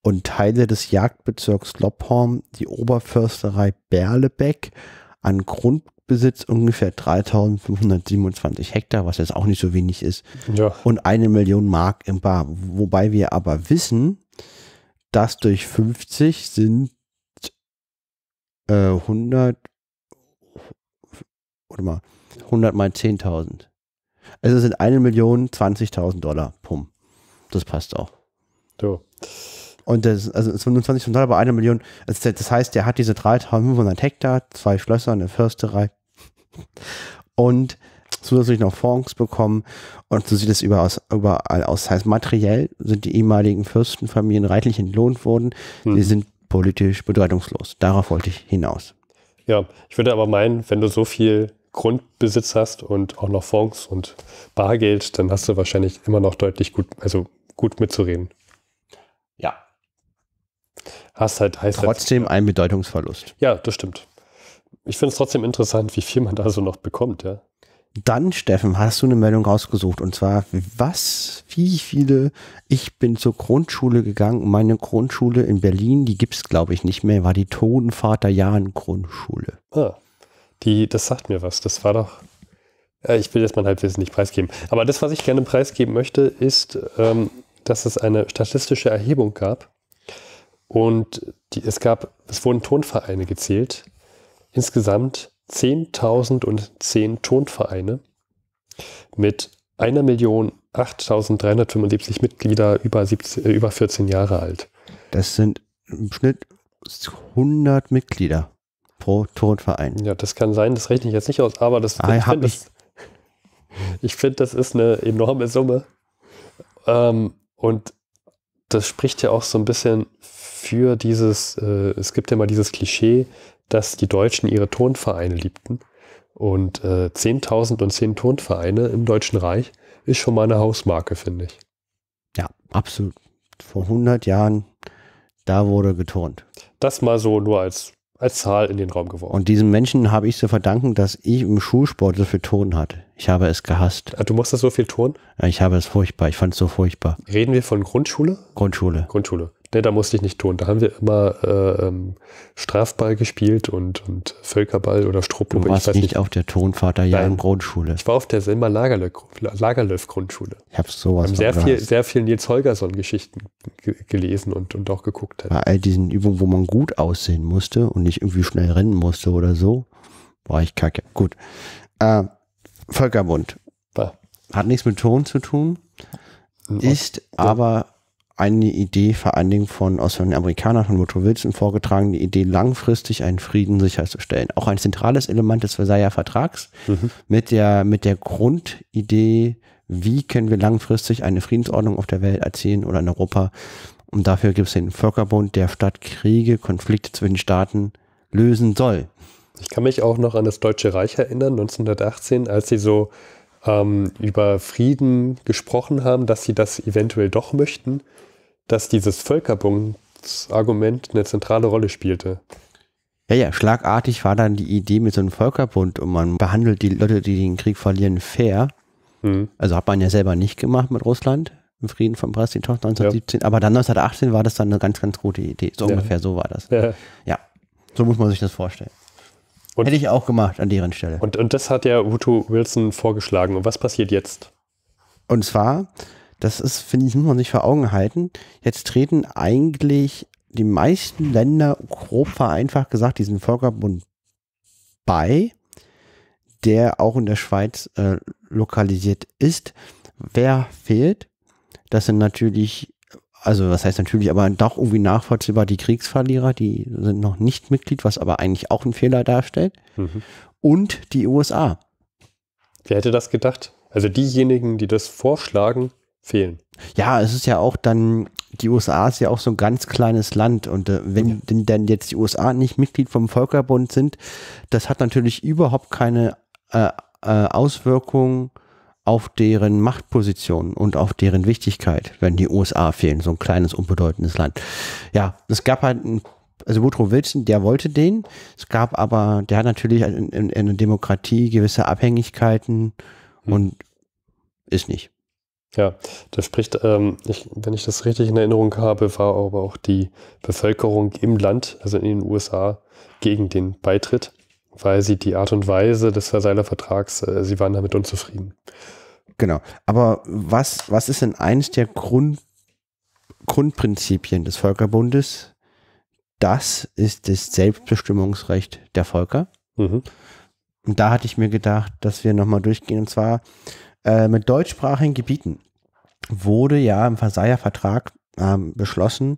und Teile des Jagdbezirks Lopphorn, die Oberförsterei Berlebeck, an Grundbesitz ungefähr 3527 Hektar, was jetzt auch nicht so wenig ist, ja, und eine Million Mark im Bar. Wobei wir aber wissen, dass durch 50 sind äh, 100, warte mal, 100 mal 10.000. Also sind eine Million 20.000 Dollar. Pum. Das passt auch. so. Und das, also es sind 25.000 Dollar bei einer Million. Also das heißt, der hat diese 3.500 Hektar, zwei Schlösser, eine Försterei und zusätzlich noch Fonds bekommen. Und so sieht es überall aus. Überall aus. Das heißt, materiell sind die ehemaligen Fürstenfamilien reichlich entlohnt worden. Hm. Sie sind politisch bedeutungslos. Darauf wollte ich hinaus. Ja, ich würde aber meinen, wenn du so viel Grundbesitz hast und auch noch Fonds und Bargeld, dann hast du wahrscheinlich immer noch deutlich gut, also gut mitzureden. Ja. Hast halt, heißt halt- Trotzdem ein Bedeutungsverlust. ja, das stimmt. Ich finde es trotzdem interessant, wie viel man da so noch bekommt, ja. Dann, Steffen, hast du eine Meldung rausgesucht und zwar, was, wie viele, ich bin zur Grundschule gegangen meine Grundschule in Berlin, die gibt es glaube ich nicht mehr, war die Totenvater Jahn Grundschule. Ah, die, das sagt mir was. Das war doch. Ja, ich will jetzt mal Halbwissen nicht preisgeben. Aber das, was ich gerne preisgeben möchte, ist, ähm, dass es eine statistische Erhebung gab. Und die, es gab, es wurden Tonvereine gezählt. Insgesamt 10.010 Tonvereine mit einer Million 8.375 Mitglieder über, 17, äh, über 14 Jahre alt. Das sind im Schnitt 100 Mitglieder pro Turnverein. Ja, das kann sein, das rechne ich jetzt nicht aus, aber das, Ah, ich finde, ich- das, ich find, das ist eine enorme Summe. Ähm, und das spricht ja auch so ein bisschen für dieses, äh, es gibt ja mal dieses Klischee, dass die Deutschen ihre Turnvereine liebten. Und äh, 10.000 und 10 Turnvereine im Deutschen Reich ist schon mal eine Hausmarke, finde ich. Ja, absolut. Vor 100 Jahren, da wurde geturnt. Das mal so nur als, als Zahl in den Raum geworfen. Und diesen Menschen habe ich zu verdanken, dass ich im Schulsport so viel Ton hatte. Ich habe es gehasst. Ah, Du musstest so viel? Ja, Ich habe es furchtbar. Ich fand es so furchtbar. Reden wir von Grundschule? Grundschule. Grundschule. Ne, da musste ich nicht tun. Da haben wir immer äh, ähm, Strafball gespielt und, und Völkerball oder Du Struppluppe. Ich warst weiß nicht nicht. auf der Tonvater Jahren. Grundschule. Ich war auf der Selma Lagerlöf, Lagerlöf Grundschule. Ich habe sowas Wir haben sehr viel, sehr viel Nils Holgersson Geschichten ge gelesen und, und auch geguckt. Bei all diesen Übungen, wo man gut aussehen musste und nicht irgendwie schnell rennen musste oder so, war ich kacke. Gut. Äh, Völkerbund. Ah. Hat nichts mit Ton zu tun, ist aber eine Idee vor allen Dingen von aus den Amerikanern von Woodrow Wilson vorgetragen, die Idee langfristig einen Frieden sicherzustellen. Auch ein zentrales Element des Versailler Vertrags Mhm. mit der, mit der Grundidee, wie können wir langfristig eine Friedensordnung auf der Welt erzielen oder in Europa. Und dafür gibt es den Völkerbund, der statt Kriege, Konflikte zwischen Staaten lösen soll. Ich kann mich auch noch an das Deutsche Reich erinnern, 1918, als sie so ähm, über Frieden gesprochen haben, dass sie das eventuell doch möchten, dass dieses Völkerbundsargument eine zentrale Rolle spielte. Ja, ja, schlagartig war dann die Idee mit so einem Völkerbund und man behandelt die Leute, die den Krieg verlieren, fair. Hm. Also hat man ja selber nicht gemacht mit Russland im Frieden von Brest-Litovsk 1917. Aber dann 1918 war das dann eine ganz, ganz gute Idee. So Ja. ungefähr so war das. Ja. Ja, so muss man sich das vorstellen. Und- Hätte ich auch gemacht an deren Stelle. Und, und das hat ja Woodrow Wilson vorgeschlagen. Und was passiert jetzt? Und zwar, das ist, finde ich, muss man sich vor Augen halten. Jetzt treten eigentlich die meisten Länder, grob vereinfacht gesagt, diesen Völkerbund bei, der auch in der Schweiz äh, lokalisiert ist. Wer fehlt? Das sind natürlich, also was heißt natürlich, aber doch irgendwie nachvollziehbar die Kriegsverlierer, die sind noch nicht Mitglied, was aber eigentlich auch ein Fehler darstellt. Mhm. Und die USA. Wer hätte das gedacht? Also diejenigen, die das vorschlagen, fehlen. Ja, es ist ja auch dann, die USA ist ja auch so ein ganz kleines Land und äh, wenn denn, denn jetzt die USA nicht Mitglied vom Völkerbund sind, das hat natürlich überhaupt keine äh, äh, Auswirkungen auf deren Machtposition und auf deren Wichtigkeit, wenn die USA fehlen, so ein kleines, unbedeutendes Land. Ja, es gab halt ein also Woodrow Wilson, der wollte den. Es gab aber, der hat natürlich in, in, in einer Demokratie gewisse Abhängigkeiten Hm. und ist nicht. Ja, das spricht, ähm, ich, wenn ich das richtig in Erinnerung habe, war aber auch die Bevölkerung im Land, also in den USA, gegen den Beitritt, weil sie die Art und Weise des Versailler Vertrags, äh, sie waren damit unzufrieden. Genau. Aber was, was ist denn eines der Grund, Grundprinzipien des Völkerbundes? Das ist das Selbstbestimmungsrecht der Völker. Mhm. Und da hatte ich mir gedacht, dass wir nochmal durchgehen. Und zwar äh, mit deutschsprachigen Gebieten wurde ja im Versailler Vertrag ähm, beschlossen,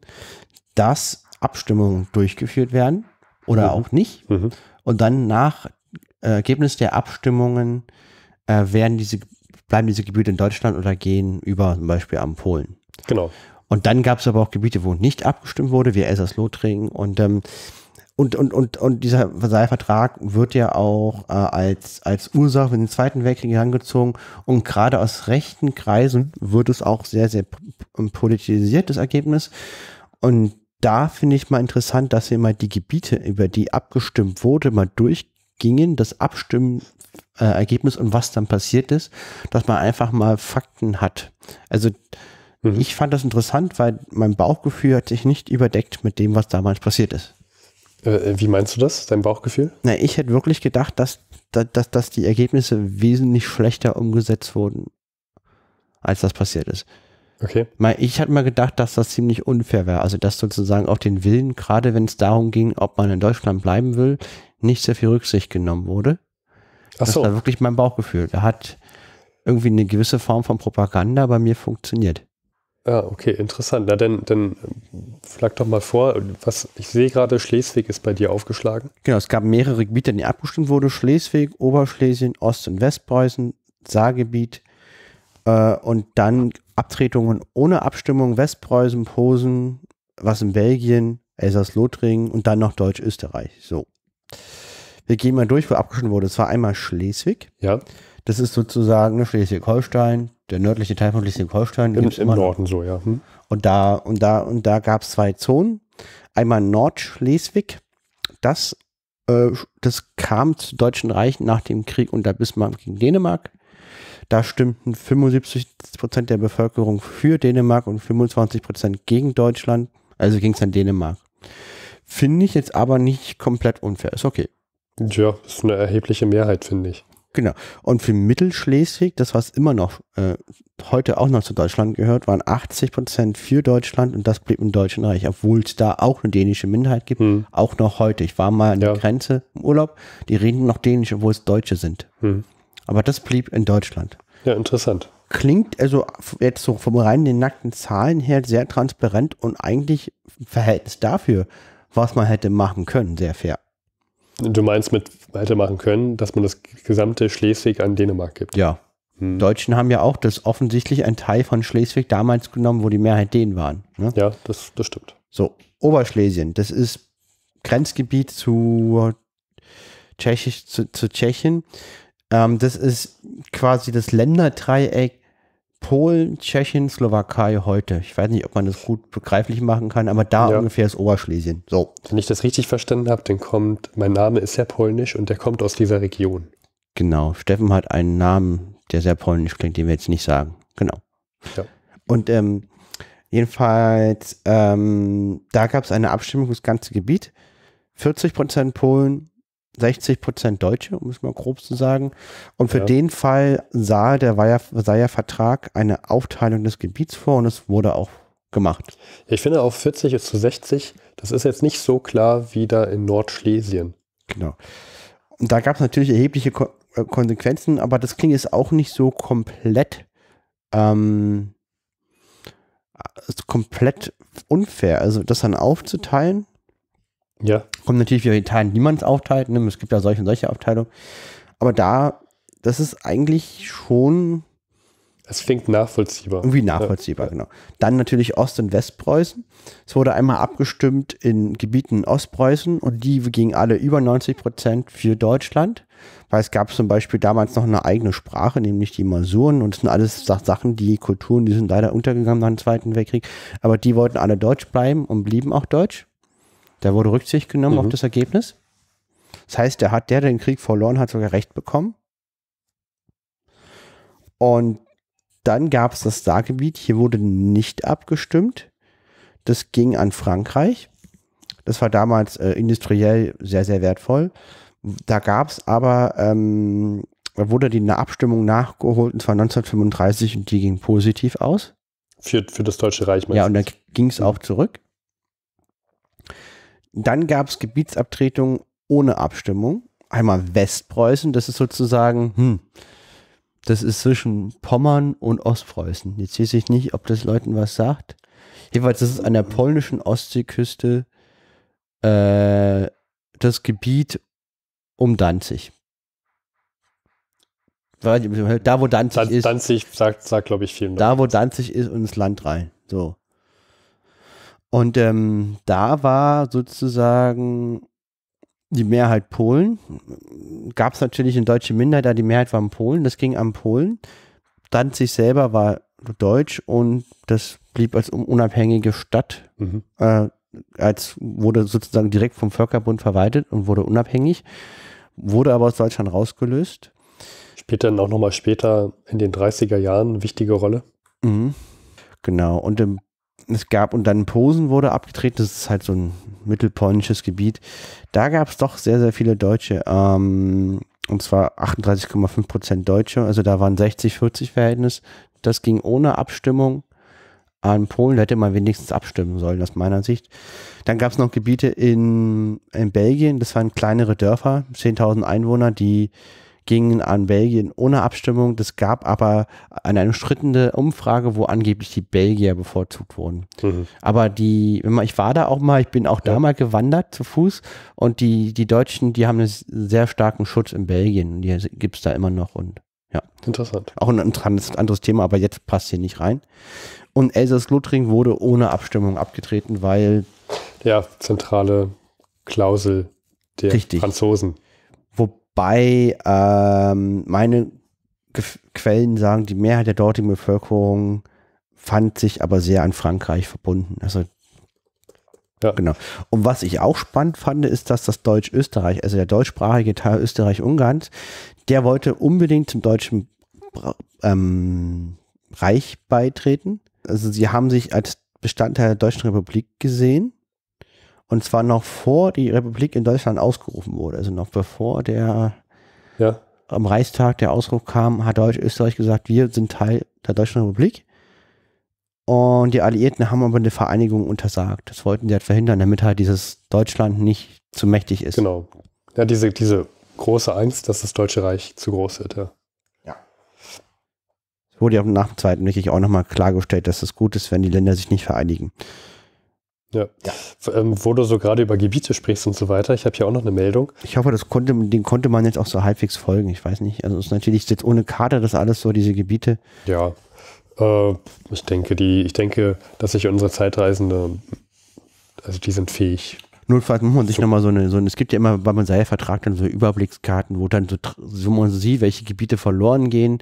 dass Abstimmungen durchgeführt werden oder Mhm. auch nicht. Mhm. Und dann nach äh, Ergebnis der Abstimmungen äh, werden diese, bleiben diese Gebiete in Deutschland oder gehen über zum Beispiel am Polen. Genau. Und dann gab es aber auch Gebiete, wo nicht abgestimmt wurde, wie Elsass-Lothringen. Und, ähm, und, und, und, und dieser Versailler Vertrag wird ja auch äh, als, als Ursache für den Zweiten Weltkrieg herangezogen. Und gerade aus rechten Kreisen wird es auch sehr, sehr politisiert, das Ergebnis. Und da finde ich mal interessant, dass wir mal die Gebiete, über die abgestimmt wurde, mal durchgingen, das Abstimmen äh, Ergebnis und was dann passiert ist, dass man einfach mal Fakten hat. Also Mhm. ich fand das interessant, weil mein Bauchgefühl hat sich nicht überdeckt mit dem, was damals passiert ist. Äh, wie meinst du das, dein Bauchgefühl? Na, ich hätte wirklich gedacht, dass, dass, dass, die Ergebnisse wesentlich schlechter umgesetzt wurden, als das passiert ist. Okay. Ich hatte mal gedacht, dass das ziemlich unfair wäre. Also, dass sozusagen auf den Willen, gerade wenn es darum ging, ob man in Deutschland bleiben will, nicht sehr viel Rücksicht genommen wurde. Ach Das so. war wirklich mein Bauchgefühl. Da hat irgendwie eine gewisse Form von Propaganda bei mir funktioniert. Ah, okay, interessant. Na, dann, dann schlag doch mal vor, was ich sehe gerade, Schleswig ist bei dir aufgeschlagen. Genau, es gab mehrere Gebiete, in denen abgestimmt wurde. Schleswig, Oberschlesien, Ost- und Westpreußen, Saargebiet äh, und dann Abtretungen ohne Abstimmung, Westpreußen, Posen, was in Belgien, Elsass-Lothringen und dann noch Deutsch-Österreich. So. Wir gehen mal durch, wo abgestimmt wurde. Es war einmal Schleswig. Ja, Das ist sozusagen ne, Schleswig-Holstein, der nördliche Teil von Schleswig-Holstein. im, im noch. Norden so, ja. Hm? Und da, und da, und da gab es zwei Zonen. Einmal Nordschleswig. Das, äh, das kam zum Deutschen Reich nach dem Krieg unter Bismarck gegen Dänemark. Da stimmten 75 Prozent der Bevölkerung für Dänemark und 25 Prozent gegen Deutschland. Also ging es an Dänemark. Finde ich jetzt aber nicht komplett unfair. Ist okay. Ja, ist eine erhebliche Mehrheit, finde ich. Genau. Und für Mittelschleswig, das was immer noch äh, heute auch noch zu Deutschland gehört, waren 80 Prozent für Deutschland und das blieb im Deutschen Reich, obwohl es da auch eine dänische Minderheit gibt, Hm. auch noch heute. Ich war mal an Ja. der Grenze im Urlaub, die reden noch Dänisch, obwohl es Deutsche sind. Hm. Aber das blieb in Deutschland. Ja, interessant. Klingt also jetzt so vom rein den nackten Zahlen her sehr transparent und eigentlich im Verhältnis dafür, was man hätte machen können, sehr fair. Du meinst mit hätte machen können, dass man das gesamte Schleswig an Dänemark gibt? Ja. Hm. Deutschen haben ja auch das offensichtlich ein Teil von Schleswig damals genommen, wo die Mehrheit Dänen waren. Ne? Ja, das, das stimmt. So, Oberschlesien, das ist Grenzgebiet zu, Tschechisch, zu, zu Tschechien. Ähm, das ist quasi das Länderdreieck Polen, Tschechien, Slowakei heute. Ich weiß nicht, ob man das gut begreiflich machen kann, aber da Ja. ungefähr ist Oberschlesien. So, Wenn ich das richtig verstanden habe, dann kommt, mein Name ist sehr polnisch und der kommt aus dieser Region. genau. Steffen hat einen Namen, der sehr polnisch klingt, den wir jetzt nicht sagen. Genau. Ja. Und ähm, jedenfalls, ähm, da gab es eine Abstimmung für das ganze Gebiet. 40 Prozent Polen, 60 Prozent Deutsche, um es mal grob zu sagen. Und für Ja. den Fall sah der Versailler Vertrag eine Aufteilung des Gebiets vor und es wurde auch gemacht. Ich finde auf 40 zu 60, das ist jetzt nicht so klar wie da in Nordschlesien. Genau. Und da gab es natürlich erhebliche Ko äh, Konsequenzen, aber das klingt jetzt auch nicht so komplett, ähm, ist komplett unfair. Also das dann aufzuteilen, Ja, kommt natürlich wieder Teilen, die man es aufteilt. Ne? Es gibt ja solche und solche Aufteilungen. Aber da, das ist eigentlich schon es klingt nachvollziehbar. irgendwie nachvollziehbar, genau. Dann natürlich Ost- und Westpreußen. Es wurde einmal abgestimmt in Gebieten in Ostpreußen und die gingen alle über 90 Prozent für Deutschland, weil es gab zum Beispiel damals noch eine eigene Sprache, nämlich die Masuren und es sind alles Sa- Sachen, die Kulturen, die sind leider untergegangen nach dem Zweiten Weltkrieg, aber die wollten alle deutsch bleiben und blieben auch deutsch. Da wurde Rücksicht genommen Mhm. auf das Ergebnis. Das heißt, der hat, der, den Krieg verloren hat, sogar Recht bekommen. Und dann gab es das Saargebiet, hier wurde nicht abgestimmt. Das ging an Frankreich. Das war damals äh, industriell sehr, sehr wertvoll. Da gab es aber, ähm, da wurde die Abstimmung nachgeholt, und zwar 1935 und die ging positiv aus. Für, für das Deutsche Reich Ja, und dann ging es auch zurück. Dann gab es Gebietsabtretungen ohne Abstimmung. Einmal Westpreußen, das ist sozusagen, hm, das ist zwischen Pommern und Ostpreußen. Jetzt weiß ich nicht, ob das Leuten was sagt. Jedenfalls, das ist an der polnischen Ostseeküste äh, das Gebiet um Danzig. Da, wo Danzig Dan ist. Danzig sagt, sagt glaube ich, vielen Da, wo Danzig ist und ins Land rein. So. Und ähm, da war sozusagen die Mehrheit Polen. Gab es natürlich eine deutsche Minderheit, da die Mehrheit war in Polen. Das ging an Polen. Danzig selber war deutsch und das blieb als un- unabhängige Stadt. Mhm. Äh, als wurde sozusagen direkt vom Völkerbund verwaltet und wurde unabhängig. Wurde aber aus Deutschland rausgelöst. Spielt dann auch nochmal später in den 30er Jahren eine wichtige Rolle. Mhm. Genau. Und ähm, es gab, und dann Posen wurde abgetreten, das ist halt so ein mittelpolnisches Gebiet. Da gab es doch sehr, sehr viele Deutsche. Ähm, und zwar 38,5 Prozent Deutsche. Also da waren 60-40 Verhältnis. Das ging ohne Abstimmung an Polen. Da hätte man wenigstens abstimmen sollen, aus meiner Sicht. Dann gab es noch Gebiete in, in Belgien. Das waren kleinere Dörfer, 10.000 Einwohner, die gingen an Belgien ohne Abstimmung. Das gab aber eine umstrittene Umfrage, wo angeblich die Belgier bevorzugt wurden. Mhm. Aber die, wenn man, ich war da auch mal, ich bin auch da Ja. mal gewandert zu Fuß und die, die Deutschen, die haben einen sehr starken Schutz in Belgien und die gibt es da immer noch und Interessant. auch ein anderes, anderes Thema, aber jetzt passt hier nicht rein. Und Elsass-Lothringen wurde ohne Abstimmung abgetreten, weil, Ja, zentrale Klausel der Richtig. Franzosen. Wobei ähm, meine Gef Quellen sagen, die Mehrheit der dortigen Bevölkerung fand sich aber sehr an Frankreich verbunden. Also Ja. genau. Und was ich auch spannend fand, ist, dass das Deutsch-Österreich, also der deutschsprachige Teil Österreich-Ungarns, der wollte unbedingt zum deutschen ähm, Reich beitreten. Also sie haben sich als Bestandteil der Deutschen Republik gesehen. Und zwar noch vor die Republik in Deutschland ausgerufen wurde. Also noch bevor der Ja, am Reichstag der Ausruf kam, hat Deutsch-Österreich gesagt, wir sind Teil der Deutschen Republik. Und die Alliierten haben aber eine Vereinigung untersagt. Das wollten die halt verhindern, damit halt dieses Deutschland nicht zu mächtig ist. genau. Ja, diese, diese große Angst, dass das Deutsche Reich zu groß wird. Ja. wurde ja nach dem Zweiten Weltkrieg auch nochmal klargestellt, dass es gut ist, wenn die Länder sich nicht vereinigen. Ja. ja. Ähm, wo du so gerade über Gebiete sprichst und so weiter, ich habe hier auch noch eine Meldung. Ich hoffe, das konnte, den konnte man jetzt auch so halbwegs folgen. Ich weiß nicht. Also es ist natürlich jetzt ohne Karte das alles so, diese Gebiete. Ja. Äh, ich denke, die, ich denke, dass sich unsere Zeitreisende, also die sind fähig, Notfalls muss man sich so. nochmal so eine, so eine, es gibt ja immer beim Vertrag dann so Überblickskarten, wo dann so, so man sieht, welche Gebiete verloren gehen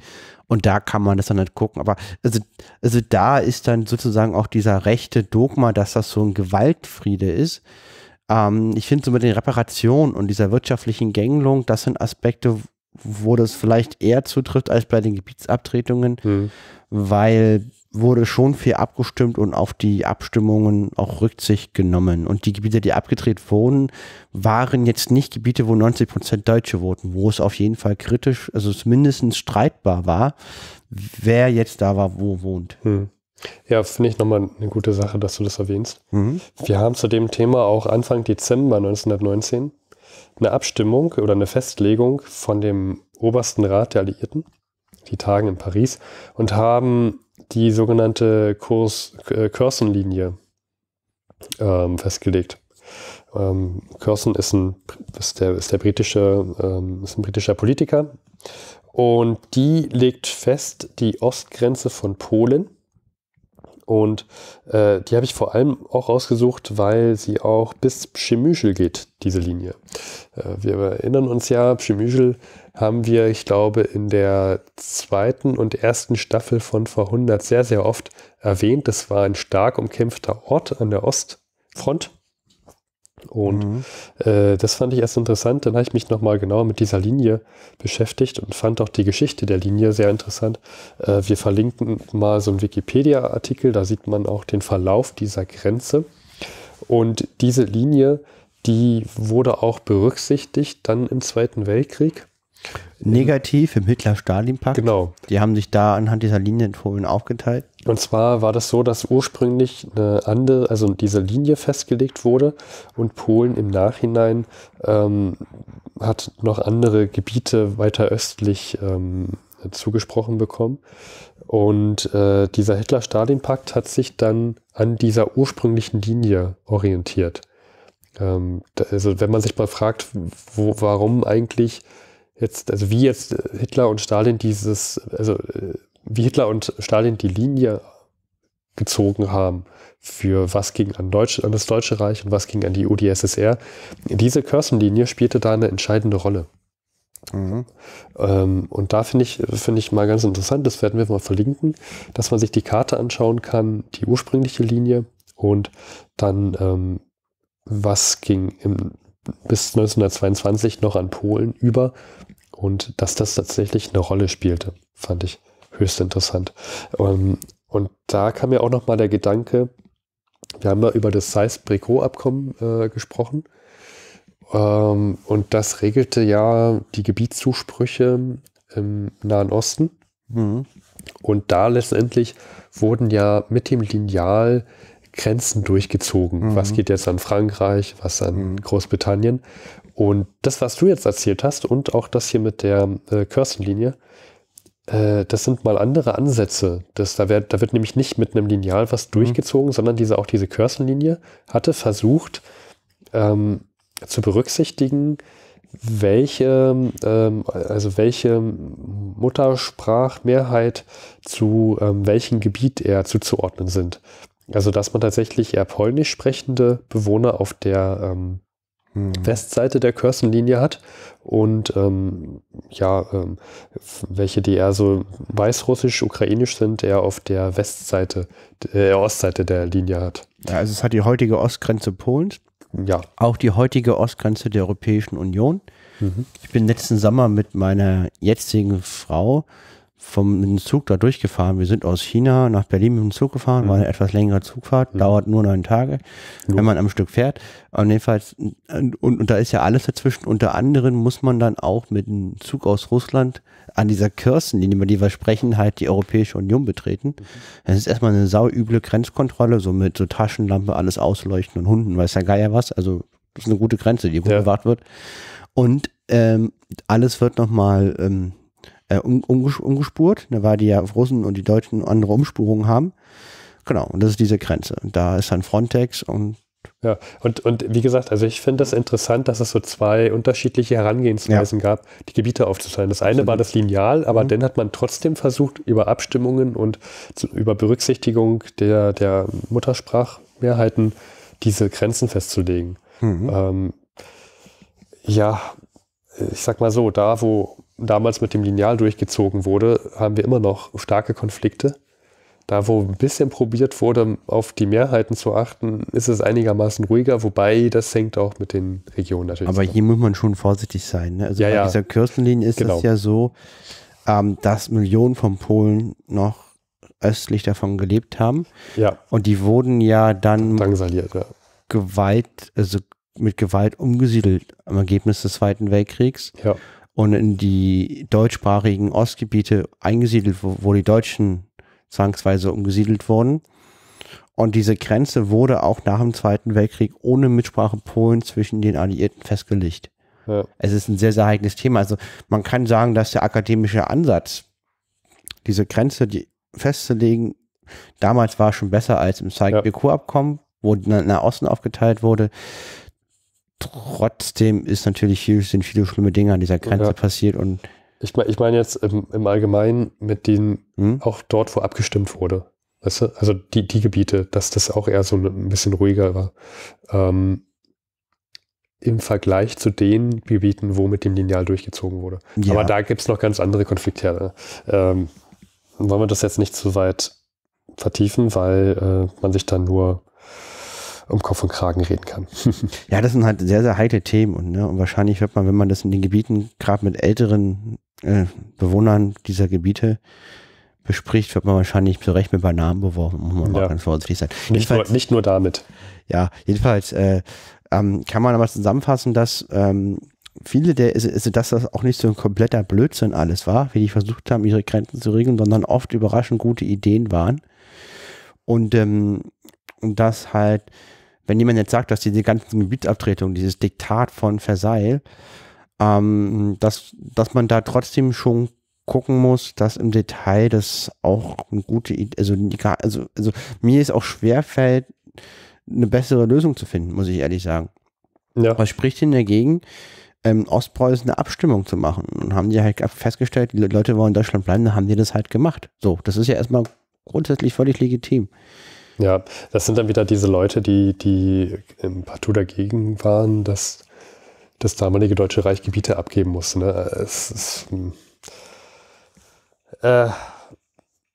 und da kann man das dann halt gucken. Aber also, also da ist dann sozusagen auch dieser rechte Dogma, dass das so ein Gewaltfriede ist. Ähm, ich finde so mit den Reparationen und dieser wirtschaftlichen Gängelung, das sind Aspekte, wo das vielleicht eher zutrifft als bei den Gebietsabtretungen, mhm. weil wurde schon viel abgestimmt und auf die Abstimmungen auch Rücksicht genommen. Und die Gebiete, die abgedreht wurden, waren jetzt nicht Gebiete, wo 90 Prozent Deutsche voten, wo es auf jeden Fall kritisch, also mindestens streitbar war, wer jetzt da war, wo wohnt. Hm. Ja, finde ich nochmal eine gute Sache, dass du das erwähnst. Mhm. Wir haben zu dem Thema auch Anfang Dezember 1919 eine Abstimmung oder eine Festlegung von dem obersten Rat der Alliierten, die tagen in Paris, und haben die sogenannte Kurs äh, Curzon-Linie ähm, festgelegt. Ähm, Curzon ist ein, ist der, ist der britische, ähm, ist ein britischer Politiker und die legt fest die Ostgrenze von Polen. Und äh, die habe ich vor allem auch rausgesucht, weil sie auch bis Przemyśl geht, diese Linie. Äh, wir erinnern uns ja, Przemyśl haben wir, ich glaube, in der zweiten und ersten Staffel von vor 100 sehr, sehr oft erwähnt. Das war ein stark umkämpfter Ort an der Ostfront. Und mhm. äh, das fand ich erst interessant. Dann habe ich mich nochmal genau mit dieser Linie beschäftigt und fand auch die Geschichte der Linie sehr interessant. Äh, wir verlinken mal so einen Wikipedia-Artikel, da sieht man auch den Verlauf dieser Grenze. Und diese Linie, die wurde auch berücksichtigt dann im Zweiten Weltkrieg. Negativ im Hitler-Stalin-Pakt. Genau. Die haben sich da anhand dieser Linienfolien aufgeteilt. Und zwar war das so, dass ursprünglich eine andere, also diese Linie festgelegt wurde und Polen im Nachhinein ähm, hat noch andere Gebiete weiter östlich ähm, zugesprochen bekommen. Und äh, dieser Hitler-Stalin-Pakt hat sich dann an dieser ursprünglichen Linie orientiert. Ähm, also wenn man sich mal fragt, wo, warum eigentlich jetzt, also wie jetzt Hitler und Stalin dieses, also äh, wie Hitler und Stalin die Linie gezogen haben, für was ging an, Deutsch, an das Deutsche Reich und was ging an die UdSSR. Diese Curzon-Linie spielte da eine entscheidende Rolle. Mhm. Ähm, und da finde ich, finde ich mal ganz interessant, das werden wir mal verlinken, dass man sich die Karte anschauen kann, die ursprüngliche Linie und dann ähm, was ging im, bis 1922 noch an Polen über und dass das tatsächlich eine Rolle spielte, fand ich höchst interessant. Ähm, und da kam mir auch noch mal der Gedanke, wir haben ja über das Seyss-Bricot-Abkommen äh, gesprochen. Ähm, und das regelte ja die Gebietszusprüche im Nahen Osten. Mhm. Und da letztendlich wurden ja mit dem Lineal Grenzen durchgezogen. Mhm. Was geht jetzt an Frankreich, was an mhm. Großbritannien? Und das, was du jetzt erzählt hast und auch das hier mit der äh, Kirstenlinie, äh, das sind mal andere Ansätze. Das, da, wird, da wird nämlich nicht mit einem Lineal was mhm. durchgezogen, sondern diese, auch diese Kirstenlinie hatte versucht ähm, zu berücksichtigen, welche, ähm, also welche Muttersprachmehrheit zu ähm, welchem Gebiet eher zuzuordnen sind. Also dass man tatsächlich eher polnisch sprechende Bewohner auf der ähm, hm. Westseite der Curzon-Linie hat und ähm, ja, ähm, welche, die eher so weißrussisch, ukrainisch sind, eher auf der Westseite, der äh, Ostseite der Linie hat. Ja, also es hat die heutige Ostgrenze Polens. Ja. Auch die heutige Ostgrenze der Europäischen Union. Mhm. Ich bin letzten Sommer mit meiner jetzigen Frau vom mit dem Zug da durchgefahren. Wir sind aus China nach Berlin mit dem Zug gefahren, mhm. war eine etwas längere Zugfahrt, mhm. dauert nur neun Tage, mhm. wenn man am Stück fährt. Und jedenfalls, und, und da ist ja alles dazwischen. Unter anderem muss man dann auch mit dem Zug aus Russland an dieser Kirstenlinie, über die wir sprechen, halt die Europäische Union betreten. Mhm. Das ist erstmal eine sauüble Grenzkontrolle, so mit so Taschenlampe, alles ausleuchten und Hunden, weiß der Geier was. Also das ist eine gute Grenze, die gut ja. bewacht wird. Und ähm, alles wird nochmal ähm, äh, um, umges umgespurt, ne, weil die ja Russen und die Deutschen andere Umspurungen haben. Genau, und das ist diese Grenze. Da ist dann Frontex und ja, und, und wie gesagt, also ich finde das interessant, dass es so zwei unterschiedliche Herangehensweisen ja. gab, die Gebiete aufzuteilen. Das eine war das Lineal, aber mhm. dann hat man trotzdem versucht, über Abstimmungen und zu, über Berücksichtigung der, der Muttersprachmehrheiten diese Grenzen festzulegen. Mhm. Ähm, ja, ich sag mal so, da wo damals mit dem Lineal durchgezogen wurde, haben wir immer noch starke Konflikte. Da, wo ein bisschen probiert wurde, auf die Mehrheiten zu achten, ist es einigermaßen ruhiger, wobei das hängt auch mit den Regionen natürlich. Aber hier muss man schon vorsichtig sein. Ne? Also ja, bei ja. dieser Kirstenlinie ist genau. es ja so, ähm, dass Millionen von Polen noch östlich davon gelebt haben. Ja. Und die wurden ja dann Drangsaliert, ja. Gewalt, also mit Gewalt umgesiedelt am Ergebnis des Zweiten Weltkriegs. Ja. Und in die deutschsprachigen Ostgebiete eingesiedelt, wo, wo die Deutschen zwangsweise umgesiedelt wurden. Und diese Grenze wurde auch nach dem Zweiten Weltkrieg ohne Mitsprache Polen zwischen den Alliierten festgelegt. Ja. Es ist ein sehr, sehr heikles Thema. Also man kann sagen, dass der akademische Ansatz, diese Grenze die festzulegen, damals war schon besser als im Sykes-Picot-Abkommen, wo nach Osten aufgeteilt wurde. Trotzdem ist natürlich viel, sind viele schlimme Dinge an dieser Grenze ja. passiert und ich meine ich mein jetzt im, im Allgemeinen mit denen hm? auch dort, wo abgestimmt wurde. Weißt du? Also die, die Gebiete, dass das auch eher so ein bisschen ruhiger war. Ähm, Im Vergleich zu den Gebieten, wo mit dem Lineal durchgezogen wurde. Ja. Aber da gibt es noch ganz andere Konfliktherde. Ähm, wollen wir das jetzt nicht zu weit vertiefen, weil äh, man sich dann nur um Kopf und Kragen reden kann. [laughs] ja, das sind halt sehr, sehr heikle Themen und, ne, und wahrscheinlich wird man, wenn man das in den Gebieten, gerade mit älteren äh, Bewohnern dieser Gebiete bespricht, wird man wahrscheinlich zu Recht mit Bananen beworfen, muss man ja. ganz vorsichtig sein. Nicht nur, nicht nur damit. Ja, jedenfalls äh, ähm, kann man aber zusammenfassen, dass ähm, viele der, ist, ist, dass das auch nicht so ein kompletter Blödsinn alles war, wie die versucht haben, ihre Grenzen zu regeln, sondern oft überraschend gute Ideen waren. Und, ähm, und das halt, wenn jemand jetzt sagt, dass diese ganzen Gebietsabtretungen, dieses Diktat von Versailles, ähm, dass, dass man da trotzdem schon gucken muss, dass im Detail das auch eine gute Idee, also, also, also mir ist auch schwer fällt, eine bessere Lösung zu finden, muss ich ehrlich sagen. Ja. Was spricht denn dagegen, ähm, Ostpreußen eine Abstimmung zu machen? Und haben die halt festgestellt, die Leute wollen in Deutschland bleiben, dann haben die das halt gemacht. So, das ist ja erstmal grundsätzlich völlig legitim. Ja, das sind dann wieder diese Leute, die, die im Partout dagegen waren, dass das damalige Deutsche Reich Gebiete abgeben musste. Ne? Es ist, hm. äh,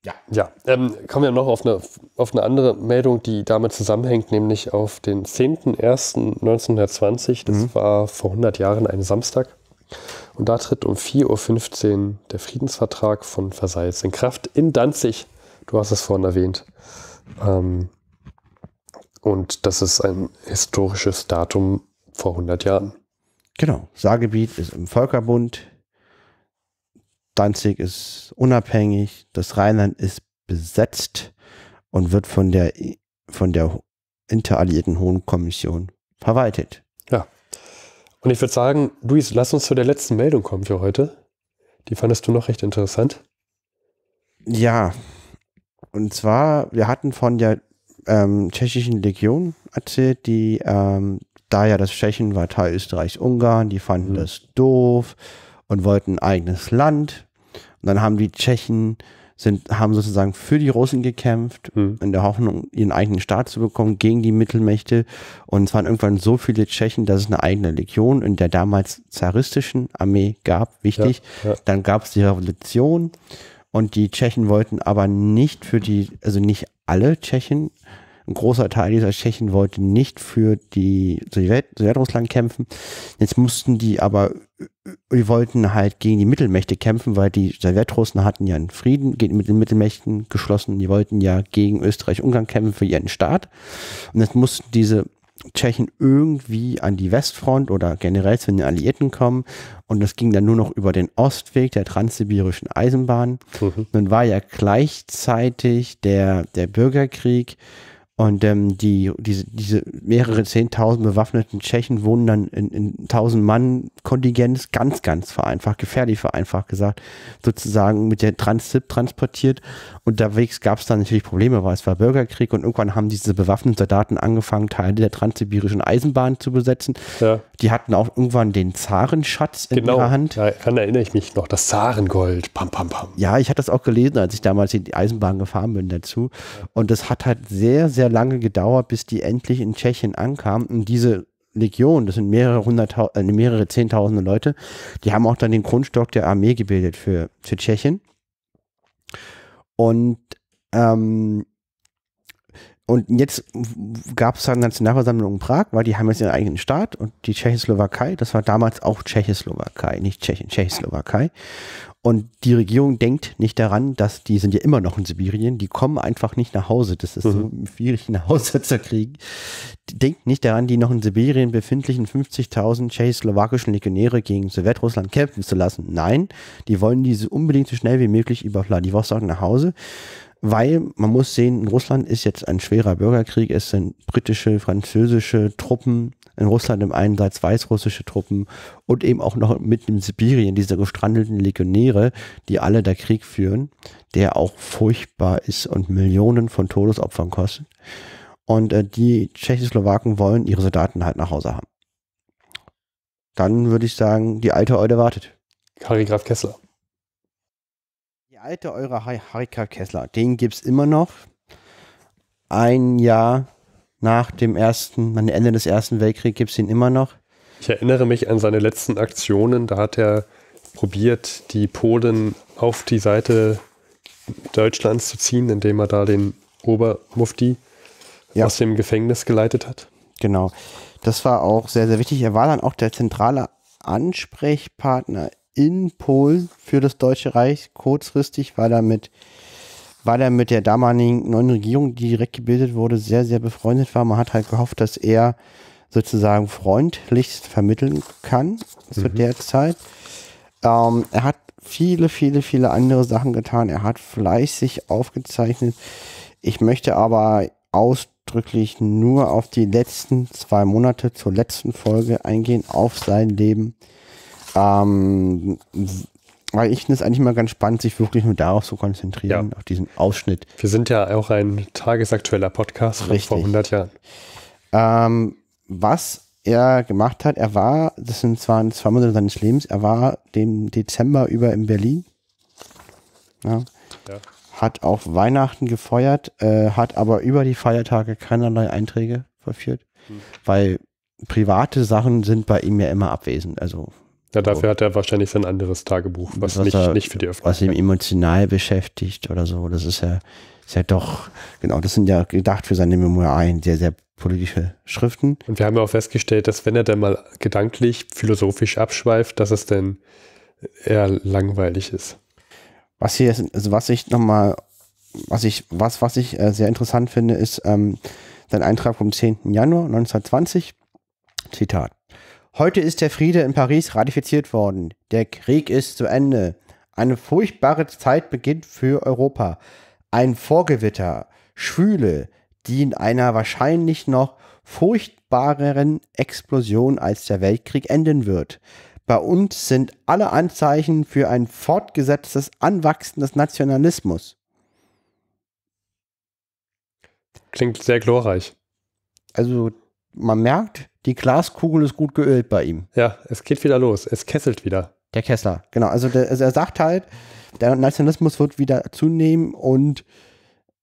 ja, ja. Ähm, kommen wir noch auf eine, auf eine andere Meldung, die damit zusammenhängt, nämlich auf den 10.01.1920. Das mhm. war vor 100 Jahren ein Samstag. Und da tritt um 4.15 Uhr der Friedensvertrag von Versailles in Kraft in Danzig. Du hast es vorhin erwähnt. Ähm, und das ist ein historisches Datum vor 100 Jahren. Genau. Saargebiet ist im Völkerbund. Danzig ist unabhängig. Das Rheinland ist besetzt und wird von der, von der Interalliierten Hohen Kommission verwaltet. Ja. Und ich würde sagen, Luis, lass uns zu der letzten Meldung kommen für heute. Die fandest du noch recht interessant. Ja. Und zwar, wir hatten von der ähm, tschechischen Legion erzählt, die ähm, da ja das Tschechen war Teil Österreichs-Ungarn, die fanden mhm. das doof und wollten ein eigenes Land. Und dann haben die Tschechen sind, haben sozusagen für die Russen gekämpft, mhm. in der Hoffnung, ihren eigenen Staat zu bekommen, gegen die Mittelmächte. Und es waren irgendwann so viele Tschechen, dass es eine eigene Legion in der damals zaristischen Armee gab, wichtig. Ja, ja. Dann gab es die Revolution und die Tschechen wollten aber nicht für die, also nicht alle Tschechen ein großer Teil dieser Tschechen wollte nicht für die Sowjetrussland kämpfen. Jetzt mussten die aber, die wollten halt gegen die Mittelmächte kämpfen, weil die Sowjetrussen hatten ja einen Frieden mit den Mittelmächten geschlossen. Die wollten ja gegen Österreich-Ungarn kämpfen für ihren Staat. Und jetzt mussten diese Tschechen irgendwie an die Westfront oder generell zu den Alliierten kommen. Und das ging dann nur noch über den Ostweg der transsibirischen Eisenbahn. Mhm. Dann war ja gleichzeitig der, der Bürgerkrieg Und ähm, die, diese, diese mehrere Zehntausend bewaffneten Tschechen wohnen dann in, in tausend Mann Kontingenz, ganz, ganz vereinfacht, gefährlich vereinfacht gesagt, sozusagen mit der Transit transportiert. Unterwegs gab es dann natürlich Probleme, weil es war Bürgerkrieg und irgendwann haben diese bewaffneten Soldaten angefangen, Teile der transsibirischen Eisenbahn zu besetzen. Ja. Die hatten auch irgendwann den Zarenschatz in Genau, ihrer Hand. daran erinnere ich mich noch. Das Zarengold. Pam, pam, pam. Ja, ich hatte das auch gelesen, als ich damals in die Eisenbahn gefahren bin dazu. Und das hat halt sehr, sehr lange gedauert, bis die endlich in Tschechien ankamen. Und diese Legion, das sind mehrere hunderttausend, äh, mehrere zehntausende Leute, die haben auch dann den Grundstock der Armee gebildet für, für Tschechien. Und ähm, und jetzt gab es dann Nationalversammlung in Prag, weil die haben jetzt ihren eigenen Staat und die Tschechoslowakei, das war damals auch Tschechoslowakei, nicht Tschechien, Tschechoslowakei. Und die Regierung denkt nicht daran, dass die sind ja immer noch in Sibirien, die kommen einfach nicht nach Hause. Das ist so schwierig, [laughs] nach Hause zu kriegen. Die denkt nicht daran, die noch in Sibirien befindlichen 50.000 tschechoslowakischen Legionäre gegen Sowjetrussland kämpfen zu lassen. Nein, die wollen diese unbedingt so schnell wie möglich über Vladivostok nach Hause weil man muss sehen, in Russland ist jetzt ein schwerer Bürgerkrieg, es sind britische, französische Truppen in Russland im Einsatz, weißrussische Truppen und eben auch noch mitten in Sibirien diese gestrandeten Legionäre, die alle da Krieg führen, der auch furchtbar ist und Millionen von Todesopfern kostet. Und äh, die Tschechoslowaken wollen ihre Soldaten halt nach Hause haben. Dann würde ich sagen, die alte Eude wartet. Harry Graf Kessler. Die alte Eure Harika Kessler, den gibt es immer noch. Ein Jahr nach dem ersten, an Ende des Ersten Weltkriegs gibt es ihn immer noch. Ich erinnere mich an seine letzten Aktionen. Da hat er probiert, die Polen auf die Seite Deutschlands zu ziehen, indem er da den Obermufti Ja. aus dem Gefängnis geleitet hat. Genau. Das war auch sehr, sehr wichtig. Er war dann auch der zentrale Ansprechpartner in Polen für das Deutsche Reich kurzfristig, weil er mit, weil er mit der damaligen neuen Regierung, die direkt gebildet wurde, sehr, sehr befreundet war. Man hat halt gehofft, dass er sozusagen freundlichst vermitteln kann zu der Zeit. Ähm, er hat viele, viele, viele andere Sachen getan. Er hat fleißig aufgezeichnet. Ich möchte aber ausdrücklich nur auf die letzten zwei Monate zur letzten Folge eingehen, auf sein Leben. Ähm, weil ich finde es eigentlich mal ganz spannend, sich wirklich nur darauf zu konzentrieren, Ja. auf diesen Ausschnitt. Wir sind ja auch ein tagesaktueller Podcast von Richtig. vor 100 Jahren. Ähm, was er gemacht hat, er war, das sind zwar zwei Monate seines Lebens, er war den Dezember über in Berlin. Ja. Ja. Hat auf Weihnachten gefeuert, äh, hat aber über die Feiertage keinerlei Einträge verführt, Hm. weil private Sachen sind bei ihm ja immer abwesend. Also Ja, dafür hat er wahrscheinlich sein anderes Tagebuch, was, nicht, er- nicht für die was ihn Öffentlichkeit. emotional beschäftigt oder so. Das ist ja, ist ja doch, genau, das sind ja gedacht für seine Memoiren sehr, sehr politische Schriften. Und wir haben ja auch festgestellt, dass wenn er dann mal gedanklich, philosophisch abschweift, dass es dann eher langweilig ist. Was hier also was ich nochmal, was ich, was, was ich äh, sehr interessant finde, ist ähm, sein Eintrag vom 10. Januar 1920. Zitat. Heute ist der Friede in Paris ratifiziert worden. Der Krieg ist zu Ende. Eine furchtbare Zeit beginnt für Europa. Ein Vorgewitter, Schwüle, die in einer wahrscheinlich noch furchtbareren Explosion als der Weltkrieg enden wird. Bei uns sind alle Anzeichen für ein fortgesetztes Anwachsen des Nationalismus. Klingt sehr glorreich. Also man merkt, die Glaskugel ist gut geölt bei ihm. Ja, es geht wieder los. Es kesselt wieder. Der Kessler, genau. Also, der, also er sagt halt, der Nationalismus wird wieder zunehmen und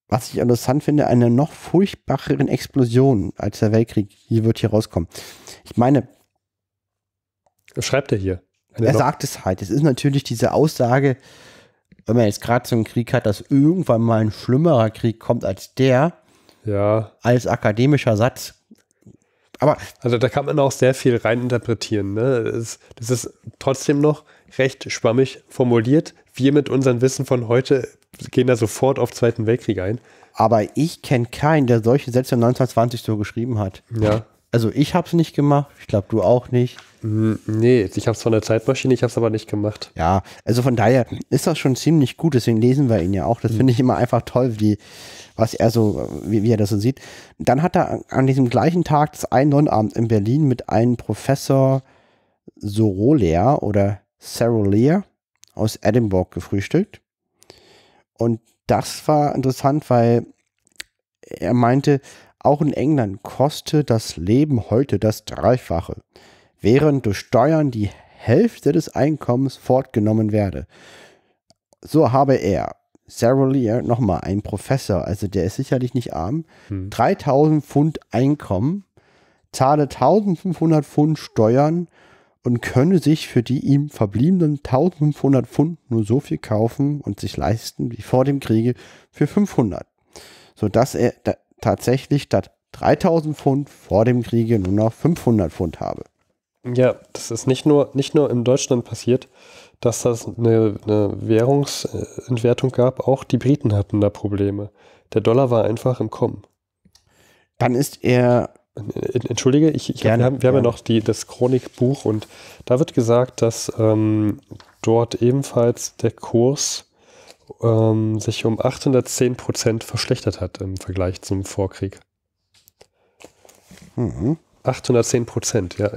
was ich interessant finde, eine noch furchtbareren Explosion als der Weltkrieg hier wird hier rauskommen. Ich meine, Was schreibt er hier? Eine er sagt es halt. Es ist natürlich diese Aussage, wenn man jetzt gerade so einen Krieg hat, dass irgendwann mal ein schlimmerer Krieg kommt als der, Ja, als akademischer Satz. Aber also da kann man auch sehr viel reininterpretieren. Ne? Das, ist, das ist trotzdem noch recht schwammig formuliert. Wir mit unserem Wissen von heute gehen da sofort auf den Zweiten Weltkrieg ein. Aber ich kenne keinen, der solche Sätze 1920 so geschrieben hat. Ja, Also ich habe es nicht gemacht, ich glaube du auch nicht. Hm, Nee, ich habe es von der Zeitmaschine, ich habe es aber nicht gemacht. Ja, also von daher ist das schon ziemlich gut, deswegen lesen wir ihn ja auch. Das finde ich immer einfach toll, wie, was er so, wie, wie er das so sieht. Dann hat er an diesem gleichen Tag das einen Sonnabend in Berlin mit einem Professor Soroleer oder Sarolier aus Edinburgh gefrühstückt. Und das war interessant, weil er meinte, auch in England koste das Leben heute das Dreifache, während durch Steuern die Hälfte des Einkommens fortgenommen werde. So habe er, Sarah nochmal ein Professor, also der ist sicherlich nicht arm, 3000 Pfund Einkommen, zahle 1500 Pfund Steuern und könne sich für die ihm verbliebenen 1500 Pfund nur so viel kaufen und sich leisten wie vor dem Kriege für 500, sodass er tatsächlich statt 3000 Pfund vor dem Kriege nur noch 500 Pfund habe. Ja, das ist nicht nur, nicht nur in Deutschland passiert, dass das eine, eine Währungsentwertung gab, auch die Briten hatten da Probleme. Der Dollar war einfach im Kommen. Dann ist er Entschuldige, ich, ich Gerne, wir haben, wir haben ja noch die, das Chronikbuch und da wird gesagt, dass ähm, dort ebenfalls der Kurs ähm, sich um 810 Prozent verschlechtert hat im Vergleich zum Vorkrieg. mhm. 810 Prozent, ja.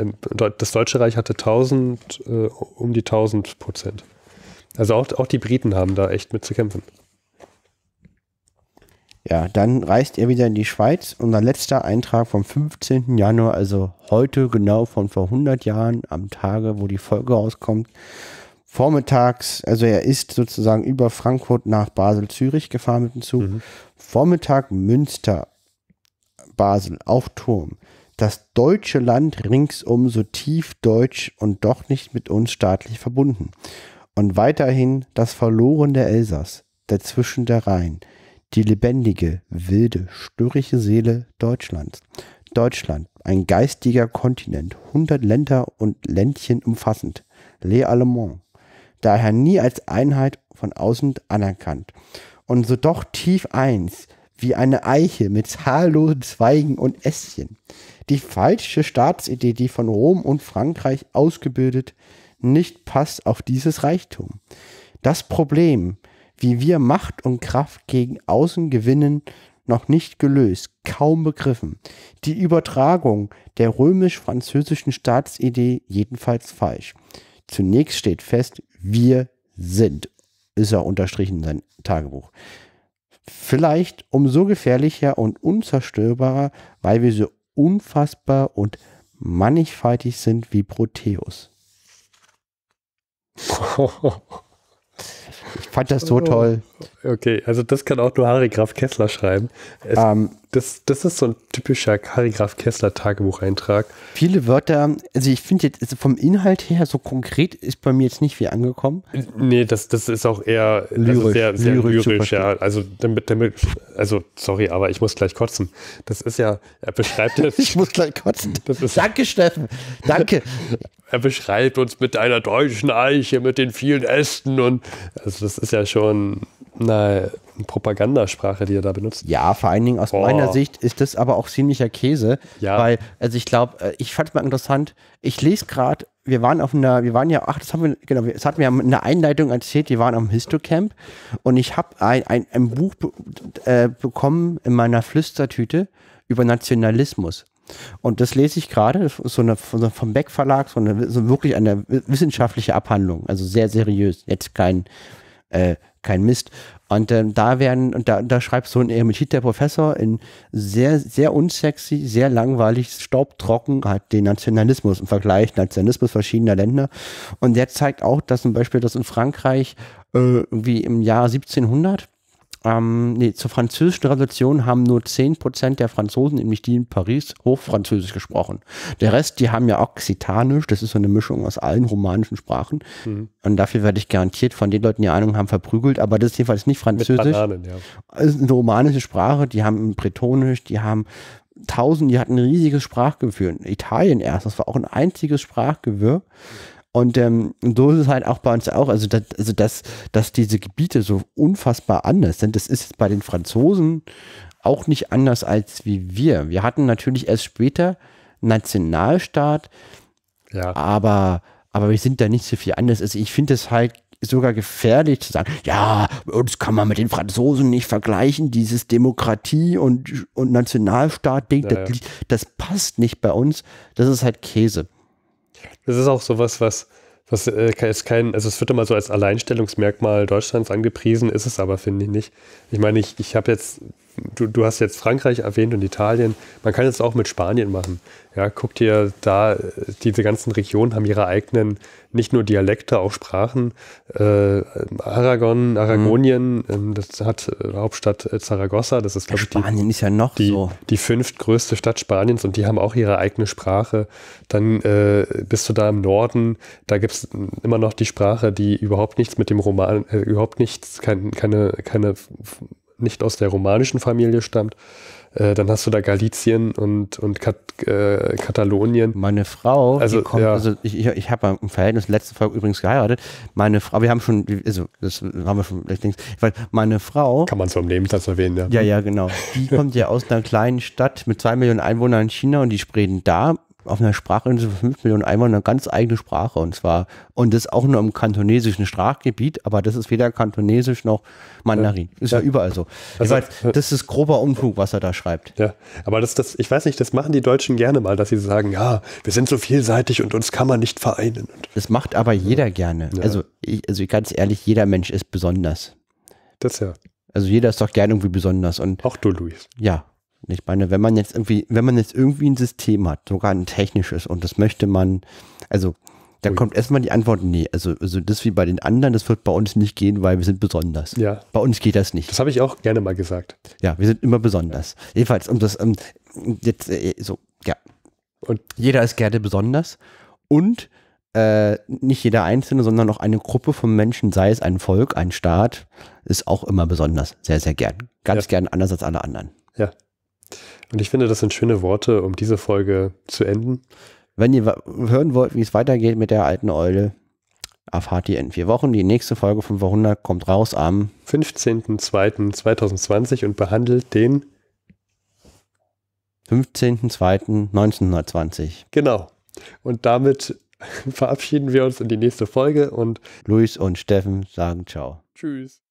Das Deutsche Reich hatte 1000, äh, um die 1000 Prozent. Also auch, auch die Briten haben da echt mit zu kämpfen. Ja, dann reist er wieder in die Schweiz. Unser letzter Eintrag vom 15. Januar, also heute genau von vor 100 Jahren, am Tage, wo die Folge rauskommt. Vormittags, also er ist sozusagen über Frankfurt nach Basel-Zürich gefahren mit dem Zug. Vormittag Münster, Basel auf Turm. Das deutsche Land ringsum so tief deutsch und doch nicht mit uns staatlich verbunden. Und weiterhin das verlorene Elsass, dazwischen der Rhein, die lebendige, wilde, störrische Seele Deutschlands. Deutschland, ein geistiger Kontinent, hundert Länder und Ländchen umfassend, les Allemands, daher nie als Einheit von außen anerkannt. Und so doch tief eins, wie eine Eiche mit zahllosen Zweigen und Ästchen. Die falsche Staatsidee, die von Rom und Frankreich ausgebildet, nicht passt auf dieses Reichtum. Das Problem, wie wir Macht und Kraft gegen außen gewinnen, noch nicht gelöst, kaum begriffen. Die Übertragung der römisch-französischen Staatsidee jedenfalls falsch. Zunächst steht fest, wir sind, ist er unterstrichen in seinem Tagebuch. Vielleicht umso gefährlicher und unzerstörbarer, weil wir so unfassbar und mannigfaltig sind wie Proteus. [laughs] Ich fand das so toll. Okay, also das kann auch nur Harry Graf Kessler schreiben. Es, Ähm, das, das ist so ein typischer Harry Graf Kessler Tagebucheintrag. viele Wörter, also ich finde jetzt also vom Inhalt her so konkret ist bei mir jetzt nicht viel angekommen. Nee, das, das ist auch eher also Lyrisch, sehr, sehr lyrisch lyrisch, ja. Also damit, damit, also sorry, aber ich muss gleich kotzen. Das ist ja, er beschreibt [laughs] das, Ich muss gleich kotzen. Ist- Danke, Steffen. Danke. [laughs] er beschreibt uns mit einer deutschen Eiche, mit den vielen Ästen und also das ist ja schon eine Propagandasprache, die er da benutzt. Ja, vor allen Dingen aus Boah. meiner Sicht ist das aber auch ziemlicher Käse. Ja. Weil, also ich glaube, ich fand es mal interessant, ich lese gerade, wir waren auf einer, wir waren ja, ach, das haben wir, genau, das hatten wir in der Einleitung erzählt, wir waren am Histocamp und ich habe ein, ein, ein Buch äh, bekommen in meiner Flüstertüte über Nationalismus. Und das lese ich gerade, eine, so eine vom Beck Verlag, so, eine, so wirklich eine wissenschaftliche Abhandlung, also sehr seriös, jetzt kein, äh, kein Mist. Und ähm, da werden, und da, da schreibt so ein emeritierter Professor in sehr, sehr unsexy, sehr langweilig, staubtrocken, halt den Nationalismus im Vergleich, Nationalismus verschiedener Länder. Und der zeigt auch, dass zum Beispiel, dass in Frankreich äh, irgendwie im Jahr 1700 ähm, nee, zur französischen Revolution haben nur 10% der Franzosen, nämlich die in Paris, Hochfranzösisch gesprochen. Der Rest, die haben ja Occitanisch, das ist so eine Mischung aus allen romanischen Sprachen. Und dafür werde ich garantiert von den Leuten, die Ahnung haben, verprügelt. Aber das ist jedenfalls nicht Mit Französisch. Bananen, ja. Es ist eine romanische Sprache, die haben Bretonisch, die haben tausend, die hatten ein riesiges Sprachgewirr. In Italien erst, das war auch ein einziges Sprachgewirr. Und ähm, so ist es halt auch bei uns auch, also, das, also dass, dass diese Gebiete so unfassbar anders sind, das ist jetzt bei den Franzosen auch nicht anders als wie wir. Wir hatten natürlich erst später Nationalstaat, Ja, aber, aber wir sind da nicht so viel anders. Also ich finde es halt sogar gefährlich zu sagen, ja, uns kann man mit den Franzosen nicht vergleichen, dieses Demokratie und, und Nationalstaat-Ding, Ja, das, ja. das passt nicht bei uns. Das ist halt Käse. Das ist auch sowas, was, was äh, ist kein, also es wird immer so als Alleinstellungsmerkmal Deutschlands angepriesen, ist es aber, finde ich nicht. Ich meine, ich, ich habe jetzt, du, du hast jetzt Frankreich erwähnt und Italien, man kann es auch mit Spanien machen. Ja, guck dir da, diese ganzen Regionen haben ihre eigenen, nicht nur Dialekte, auch Sprachen. Äh, Aragon, Aragonien, ähm, das hat äh, Hauptstadt äh, Zaragoza, das ist, glaube ich, die, Spanien ist ja noch die, so. die fünftgrößte Stadt Spaniens und die haben auch ihre eigene Sprache. Dann äh, bist du da im Norden, da gibt es immer noch die Sprache, die überhaupt nichts mit dem Roman, äh, überhaupt nichts, kein, keine, keine, nicht aus der romanischen Familie stammt. Äh, dann hast du da Galizien und, und Kat, äh, Katalonien. Meine Frau, Also, die kommt, ja. also ich, ich, ich habe im Verhältnis letzte Folge übrigens geheiratet. Meine Frau, wir haben schon, also das haben wir schon, ich denke, weil meine Frau, Kann man so im Nebensatz erwähnen, ja. ja, ja, genau, die kommt ja aus einer kleinen Stadt mit zwei Millionen Einwohnern in China und die sprechen da auf einer Sprachinsel von fünf Millionen Einwohnern eine ganz eigene Sprache und zwar, und das auch nur im kantonesischen Sprachgebiet, aber das ist weder kantonesisch noch Mandarin. Ist ja, Ja. überall so. Also, weiß, das ist grober Unfug, was er da schreibt. Ja, aber das, das, ich weiß nicht, das machen die Deutschen gerne mal, dass sie sagen, ja, wir sind so vielseitig und uns kann man nicht vereinen. Das macht aber jeder gerne. Ja. Also, ich, also ganz ehrlich, jeder Mensch ist besonders. das ja, Also jeder ist doch gerne irgendwie besonders. Und auch du, Luis. ja, ich meine, wenn man jetzt irgendwie, wenn man jetzt irgendwie ein System hat, sogar ein technisches, und das möchte man, also da Ui. kommt erstmal die Antwort, nee, also, also das wie bei den anderen, das wird bei uns nicht gehen, weil wir sind besonders. Ja, Bei uns geht das nicht. das habe ich auch gerne mal gesagt. Ja, wir sind immer besonders. Jedenfalls, um das, um, jetzt, äh, so, ja. Und- jeder ist gerne besonders und äh, nicht jeder Einzelne, sondern auch eine Gruppe von Menschen, sei es ein Volk, ein Staat, ist auch immer besonders. Sehr, sehr gern. Ganz Ja. gern anders als alle anderen. Ja. Und ich finde, das sind schöne Worte, um diese Folge zu enden. Wenn ihr hören wollt, wie es weitergeht mit der alten Eule, erfahrt ihr in vier Wochen. Die nächste Folge von Verhundert kommt raus am 15.02.2020 und behandelt den, 15.02.1920. genau. Und damit [laughs] verabschieden wir uns in die nächste Folge und Luis und Steffen sagen Ciao. tschüss.